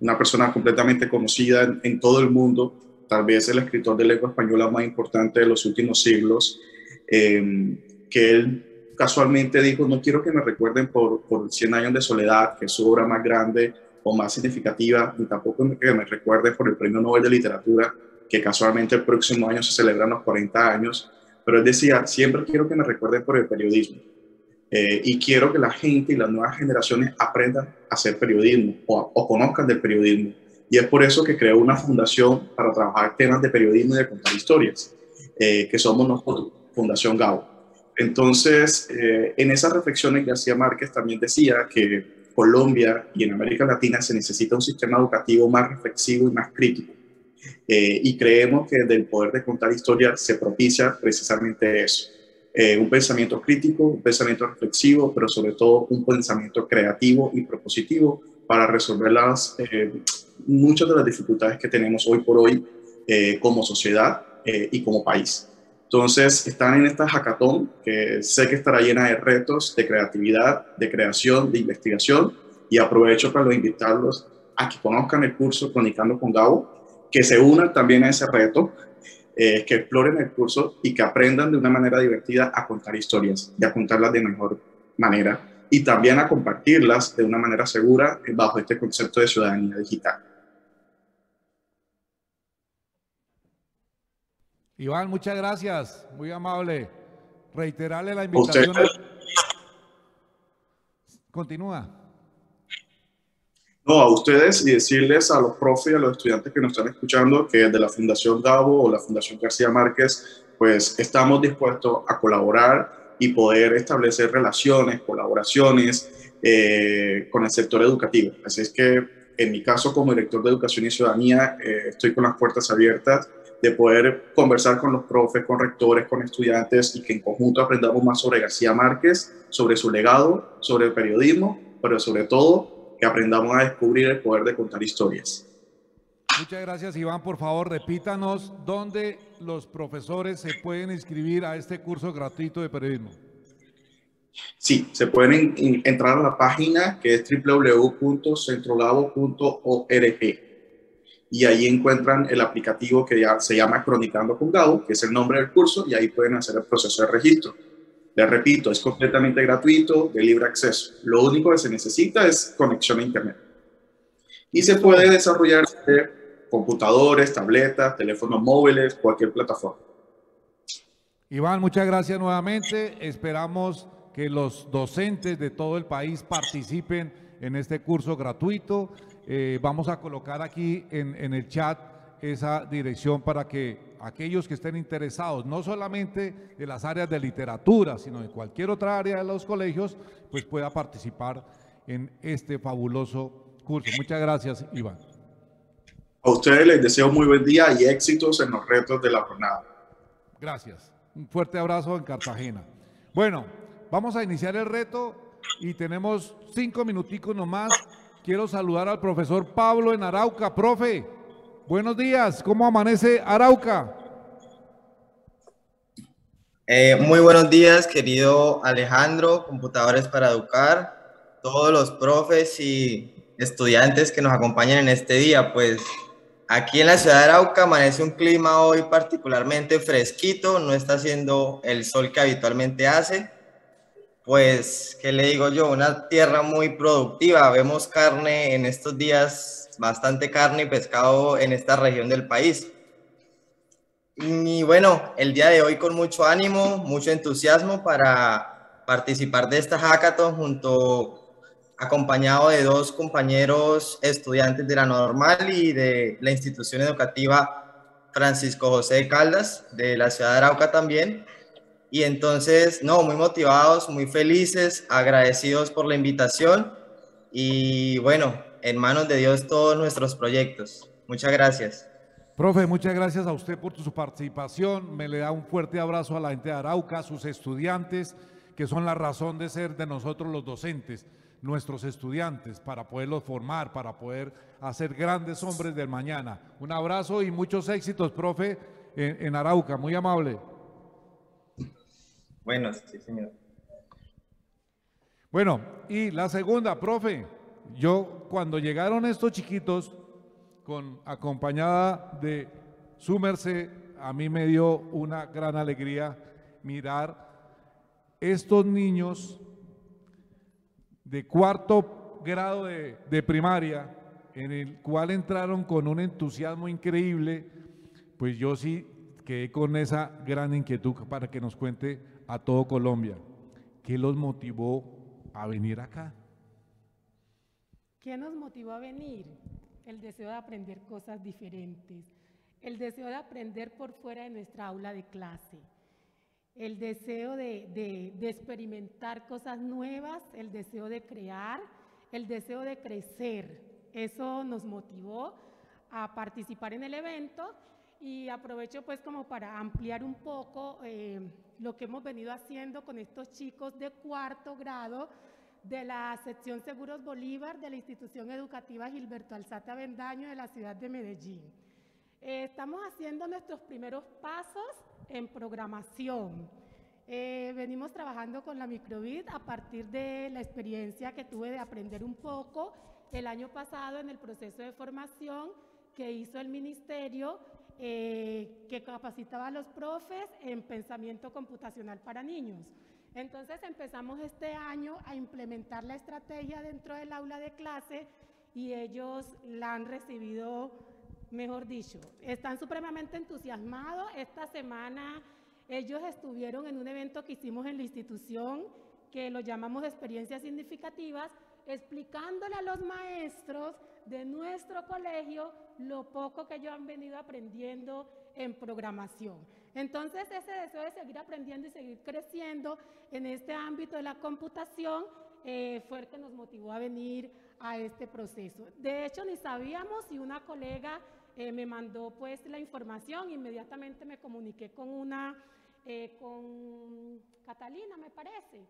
una persona completamente conocida en, todo el mundo, tal vez el escritor de lengua española más importante de los últimos siglos, que él casualmente dijo, no quiero que me recuerden por, por 100 años de soledad, que es su obra más grande o más significativa, ni tampoco que me recuerden por el Premio Nobel de Literatura, que casualmente el próximo año se celebran los 40 años, pero él decía, siempre quiero que me recuerden por el periodismo. Eh, y quiero que la gente y las nuevas generaciones aprendan a hacer periodismo o, conozcan del periodismo. Y es por eso que creó una fundación para trabajar temas de periodismo y de contar historias, eh, que somos nosotros, Fundación Gabo. Entonces, eh, en esas reflexiones García Márquez también decía que Colombia y en América Latina se necesita un sistema educativo más reflexivo y más crítico. Eh, y creemos que del poder de contar historias se propicia precisamente eso. Eh, un pensamiento crítico, un pensamiento reflexivo, pero sobre todo un pensamiento creativo y propositivo para resolver las, muchas de las dificultades que tenemos hoy por hoy como sociedad y como país. Entonces, están en esta hackathon que sé que estará llena de retos, de creatividad, de creación, de investigación y aprovecho para invitarlos a que conozcan el curso Comunicando con Gabo, que se unan también a ese reto, eh, que exploren el curso y que aprendan de una manera divertida a contar historias y a contarlas de mejor manera y también a compartirlas de una manera segura bajo este concepto de ciudadanía digital. Iván, muchas gracias, muy amable. Reiterarle la invitación. Continúa. No, a ustedes y decirles a los profes y a los estudiantes que nos están escuchando que desde la Fundación Davo o la Fundación García Márquez, pues estamos dispuestos a colaborar y poder establecer relaciones, colaboraciones eh, con el sector educativo. Así es que en mi caso como director de Educación y Ciudadanía eh, estoy con las puertas abiertas de poder conversar con los profes, con rectores, con estudiantes y que en conjunto aprendamos más sobre García Márquez, sobre su legado, sobre el periodismo, pero sobre todo que aprendamos a descubrir el poder de contar historias. Muchas gracias Iván, por favor repítanos dónde los profesores se pueden inscribir a este curso gratuito de periodismo. Sí, se pueden entrar a la página que es www.centrolabo.org y ahí encuentran el aplicativo que ya se llama Cronicando con Gabo, que es el nombre del curso, y ahí pueden hacer el proceso de registro. Les repito, es completamente gratuito, de libre acceso. Lo único que se necesita es conexión a Internet. Y se puede desarrollar de computadores, tabletas, teléfonos móviles, cualquier plataforma. Iván, muchas gracias nuevamente. Esperamos que los docentes de todo el país participen en este curso gratuito. Eh, vamos a colocar aquí en el chat esa dirección para que aquellos que estén interesados, no solamente de las áreas de literatura, sino de cualquier otra área de los colegios, pues pueda participar en este fabuloso curso. Muchas gracias, Iván. A ustedes les deseo muy buen día y éxitos en los retos de la jornada. Gracias. Un fuerte abrazo en Cartagena. Bueno, vamos a iniciar el reto y tenemos cinco minuticos nomás. Quiero saludar al profesor Pablo en Arauca. Profe, buenos días. ¿Cómo amanece Arauca? Eh, muy buenos días, querido Alejandro, Computadores para Educar, todos los profes y estudiantes que nos acompañan en este día. Pues aquí en la ciudad de Arauca amanece un clima hoy particularmente fresquito, no está haciendo el sol que habitualmente hace. Pues, ¿qué le digo yo? Una tierra muy productiva. Vemos carne en estos días, bastante carne y pescado en esta región del país. Y bueno, el día de hoy con mucho ánimo, mucho entusiasmo para participar de esta hackathon junto acompañado de dos compañeros estudiantes de la normal y de la institución educativa Francisco José de Caldas de la ciudad de Arauca también. Y entonces, no, muy motivados, muy felices, agradecidos por la invitación y bueno, en manos de Dios todos nuestros proyectos. Muchas gracias. Profe, muchas gracias a usted por su participación. Me le da un fuerte abrazo a la gente de Arauca, a sus estudiantes, que son la razón de ser de nosotros los docentes, nuestros estudiantes, para poderlos formar, para poder hacer grandes hombres del mañana. Un abrazo y muchos éxitos, profe, en, en Arauca. Muy amable. Bueno, sí, señor. Bueno, y la segunda, profe, yo cuando llegaron estos chiquitos, con acompañada de su merced, a mí me dio una gran alegría mirar estos niños de cuarto grado de, de primaria, en el cual entraron con un entusiasmo increíble, pues yo sí quedé con esa gran inquietud para que nos cuente a todo Colombia. ¿Qué los motivó a venir acá? ¿Qué nos motivó a venir? El deseo de aprender cosas diferentes, el deseo de aprender por fuera de nuestra aula de clase, el deseo de, de, de experimentar cosas nuevas, el deseo de crear, el deseo de crecer. Eso nos motivó a participar en el evento y aprovecho pues como para ampliar un poco eh, lo que hemos venido haciendo con estos chicos de cuarto grado de la sección Seguros Bolívar de la institución educativa Gilberto Alzate Avendaño de la ciudad de Medellín. Eh, estamos haciendo nuestros primeros pasos en programación. Eh, venimos trabajando con la Microbit a partir de la experiencia que tuve de aprender un poco el año pasado en el proceso de formación que hizo el ministerio eh, que capacitaba a los profes en pensamiento computacional para niños. Entonces empezamos este año a implementar la estrategia dentro del aula de clase y ellos la han recibido, mejor dicho, están supremamente entusiasmados. Esta semana ellos estuvieron en un evento que hicimos en la institución que lo llamamos experiencias significativas, explicándole a los maestros de nuestro colegio lo poco que ellos han venido aprendiendo en programación. Entonces, ese deseo de seguir aprendiendo y seguir creciendo en este ámbito de la computación eh, fue el que nos motivó a venir a este proceso. De hecho, ni sabíamos si una colega eh, me mandó pues la información, inmediatamente me comuniqué con una, eh, con Catalina, me parece,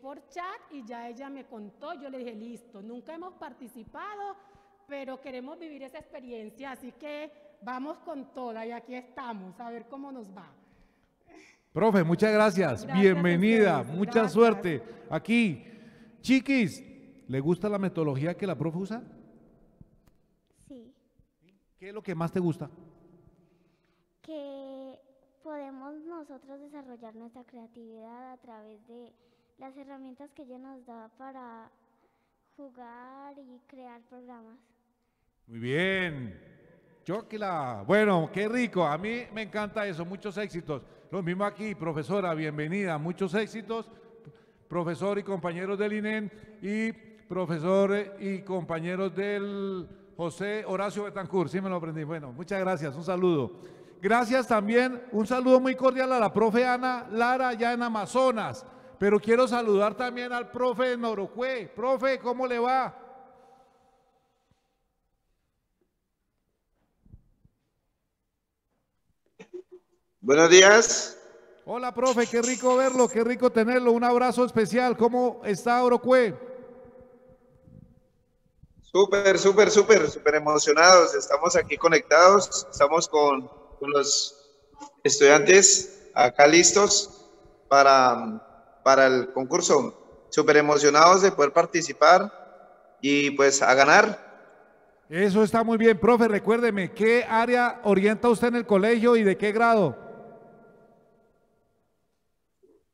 por chat y ya ella me contó, yo le dije, listo, nunca hemos participado, pero queremos vivir esa experiencia, así que vamos con toda y aquí estamos, a ver cómo nos va. Profe, muchas gracias. Gracias Bienvenida, mucha gracias. suerte. Aquí, chiquis, ¿le gusta la metodología que la profe usa? Sí, ¿Qué es lo que más te gusta? que podemos nosotros desarrollar nuestra creatividad a través de las herramientas que ella nos da para jugar y crear programas. Muy bien. Chóquila. Bueno, qué rico. A mí me encanta eso. Muchos éxitos. Lo mismo aquí, profesora, bienvenida. Muchos éxitos. Profesor y compañeros del INEN y profesor y compañeros del José Horacio Betancourt. Sí me lo aprendí. Bueno, muchas gracias. Un saludo. Gracias también, un saludo muy cordial a la profe Ana Lara allá en Amazonas. Pero quiero saludar también al profe Norocue. Profe, ¿cómo le va? Buenos días. Hola, profe, qué rico verlo, qué rico tenerlo. Un abrazo especial. ¿Cómo está Orocue? Súper, súper, súper, súper emocionados. Estamos aquí conectados. Estamos con, con los estudiantes acá listos para, para el concurso. Súper emocionados de poder participar y pues a ganar. Eso está muy bien, profe. Recuérdeme, ¿qué área orienta usted en el colegio y de qué grado?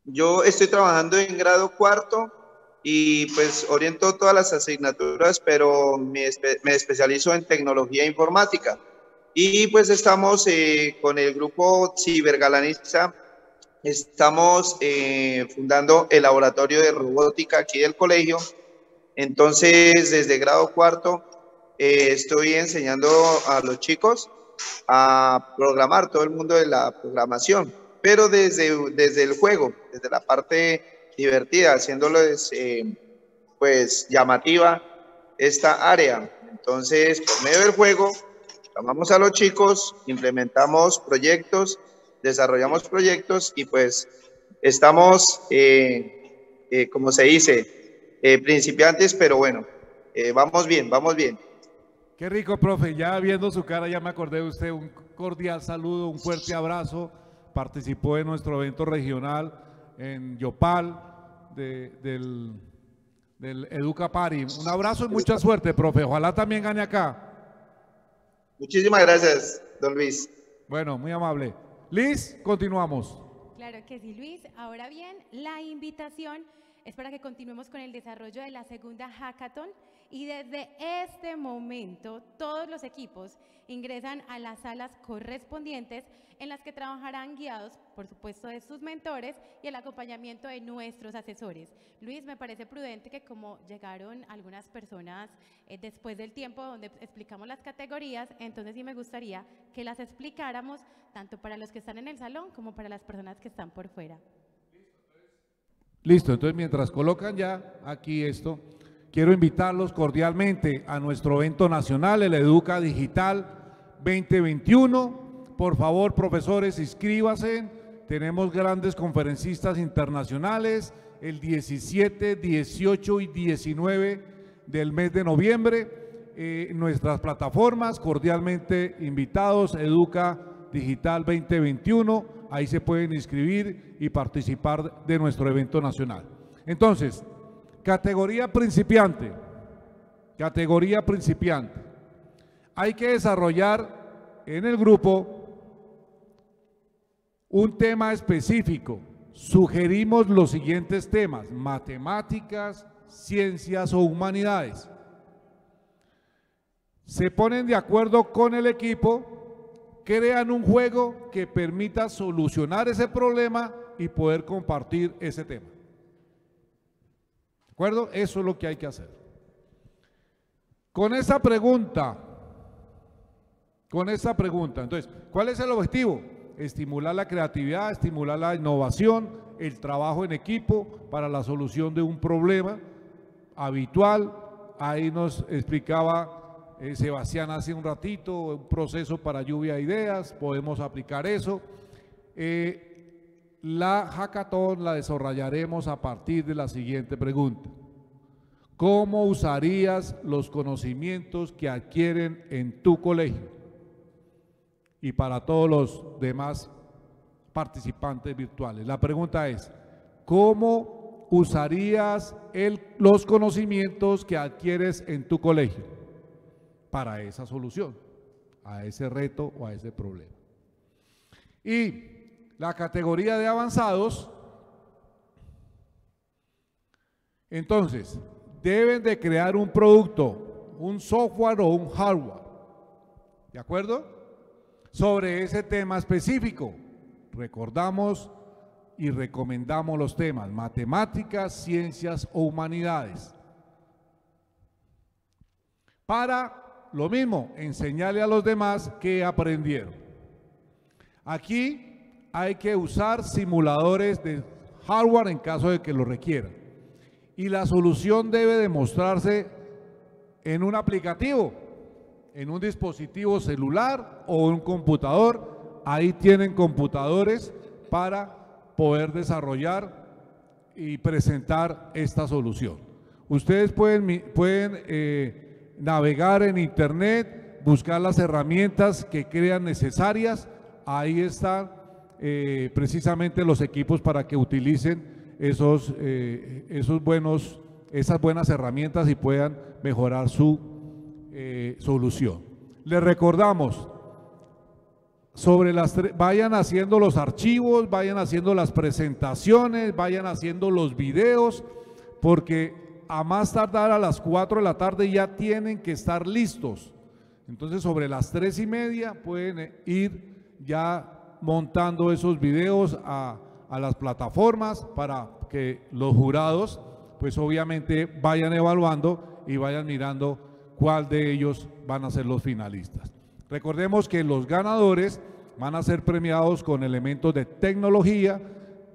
Yo estoy trabajando en grado cuarto y pues oriento todas las asignaturas, pero me, me especializo en tecnología informática. Y pues estamos eh, con el grupo Cibergalanista, estamos eh, fundando el laboratorio de robótica aquí del colegio. Entonces, desde grado cuarto, eh, estoy enseñando a los chicos a programar, todo el mundo de la programación pero desde, desde el juego, desde la parte divertida, haciéndolo eh, pues llamativa esta área. Entonces, por medio del juego, llamamos a los chicos, implementamos proyectos, desarrollamos proyectos y pues estamos, eh, eh, como se dice, principiantes, pero bueno, vamos bien, vamos bien. Qué rico, profe. Ya viendo su cara, ya me acordé de usted. Un cordial saludo, un fuerte abrazo participó en nuestro evento regional en Yopal del, del Educa Pari. Un abrazo y mucha suerte, profe. Ojalá también gane acá. Muchísimas gracias, don Luis. Bueno, muy amable. Liz, continuamos. Claro que sí, Luis. Ahora bien, la invitación es para que continuemos con el desarrollo de la segunda hackathon y desde este momento todos los equipos ingresan a las salas correspondientes en las que trabajarán guiados, por supuesto, de sus mentores y el acompañamiento de nuestros asesores. Luis, me parece prudente que como llegaron algunas personas eh, después del tiempo donde explicamos las categorías, entonces sí me gustaría que las explicáramos tanto para los que están en el salón como para las personas que están por fuera. Listo, entonces mientras colocan ya aquí esto, quiero invitarlos cordialmente a nuestro evento nacional, el Educa Digital 2021 por favor, profesores, inscríbase. Tenemos grandes conferencistas internacionales el 17, 18 y 19 del mes de noviembre. Eh, nuestras plataformas, cordialmente invitados, Educa Digital 2021. Ahí se pueden inscribir y participar de nuestro evento nacional. Entonces, categoría principiante. Categoría principiante. Hay que desarrollar en el grupo un tema específico. Sugerimos los siguientes temas, matemáticas, ciencias o humanidades. Se ponen de acuerdo con el equipo, crean un juego que permita solucionar ese problema y poder compartir ese tema. ¿De acuerdo? Eso es lo que hay que hacer. Con esa pregunta, con esa pregunta, entonces, ¿cuál es el objetivo? estimular la creatividad, estimular la innovación, el trabajo en equipo para la solución de un problema habitual. Ahí nos explicaba eh, Sebastián hace un ratito un proceso para lluvia de ideas, podemos aplicar eso. Eh, la hackathon la desarrollaremos a partir de la siguiente pregunta. ¿Cómo usarías los conocimientos que adquieren en tu colegio? y para todos los demás participantes virtuales. La pregunta es, ¿cómo usarías los conocimientos que adquieres en tu colegio para esa solución, a ese reto o a ese problema? Y la categoría de avanzados, entonces, deben de crear un producto, un software o un hardware. ¿De acuerdo? sobre ese tema específico. Recordamos y recomendamos los temas matemáticas, ciencias o humanidades. Para lo mismo, enseñarle a los demás qué aprendieron. Aquí hay que usar simuladores de hardware en caso de que lo requiera. Y la solución debe demostrarse en un aplicativo, en un dispositivo celular o un computador. Ahí tienen computadores para poder desarrollar y presentar esta solución. Ustedes pueden, pueden eh, navegar en internet, buscar las herramientas que crean necesarias. Ahí están eh, precisamente los equipos para que utilicen esos, eh, esos buenos, esas buenas herramientas y puedan mejorar su solución. Les recordamos, sobre las vayan haciendo los archivos, vayan haciendo las presentaciones, vayan haciendo los videos, porque a más tardar a las 4 de la tarde ya tienen que estar listos. Entonces sobre las tres y media pueden ir ya montando esos videos a, a las plataformas para que los jurados pues obviamente vayan evaluando y vayan mirando cuál de ellos van a ser los finalistas. Recordemos que los ganadores van a ser premiados con elementos de tecnología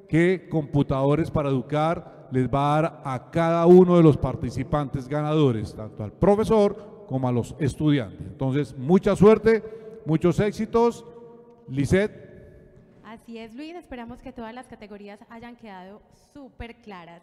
que Computadores para Educar les va a dar a cada uno de los participantes ganadores, tanto al profesor como a los estudiantes. Entonces, mucha suerte, muchos éxitos. Lisette. Así es, Luis. Esperamos que todas las categorías hayan quedado súper claras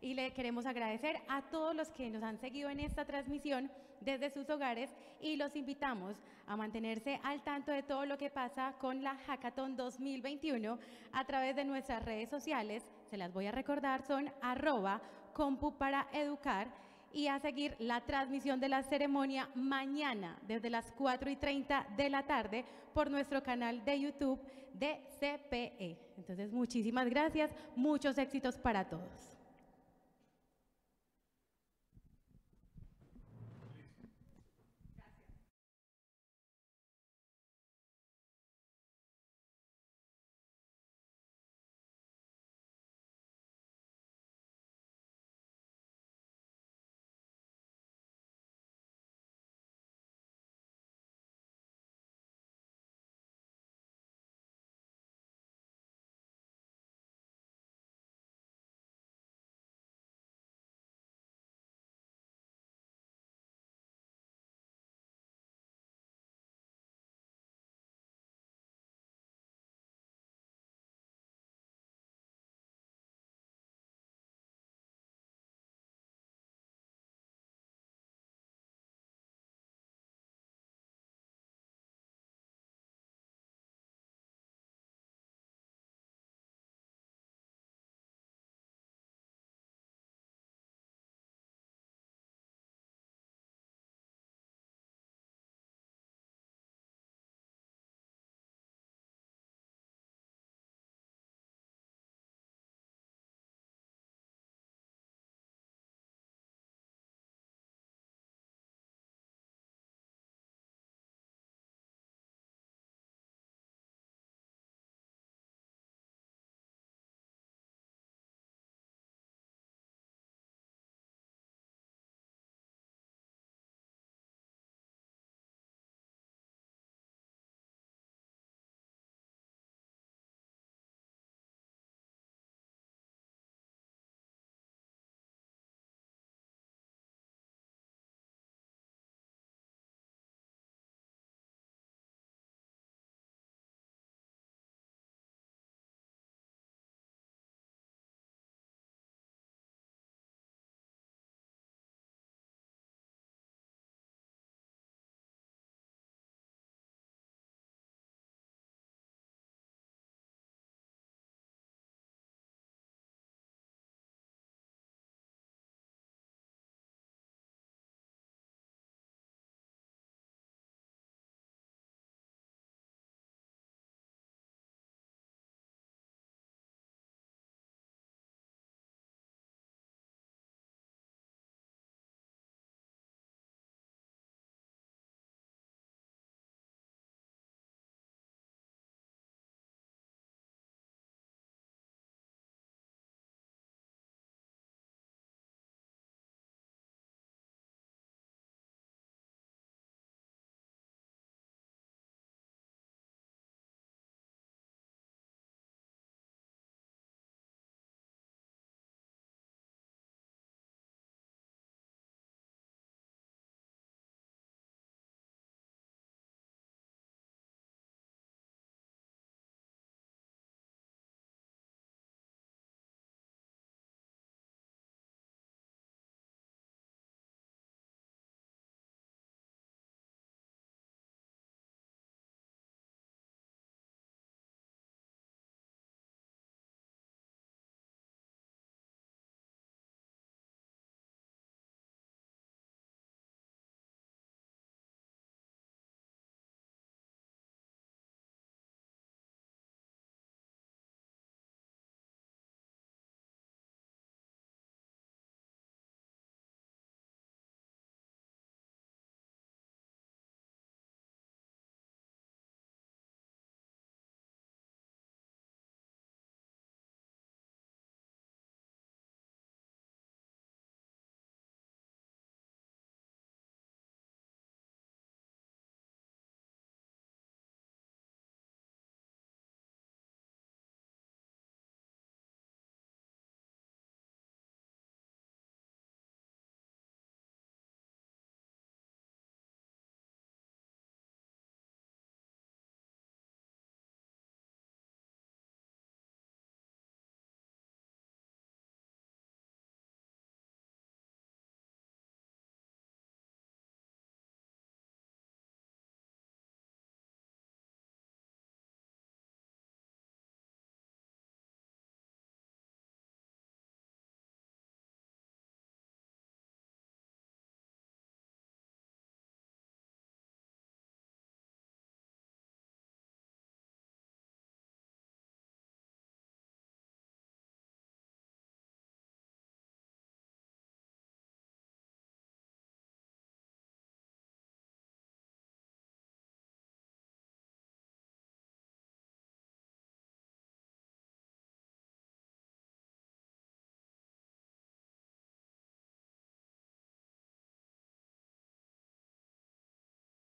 y le queremos agradecer a todos los que nos han seguido en esta transmisión desde sus hogares y los invitamos a mantenerse al tanto de todo lo que pasa con la Hackathon 2021 a través de nuestras redes sociales. Se las voy a recordar, son arroba compu para educar y a seguir la transmisión de la ceremonia mañana desde las 4 y 30 de la tarde por nuestro canal de YouTube de CPE. Entonces, muchísimas gracias, muchos éxitos para todos.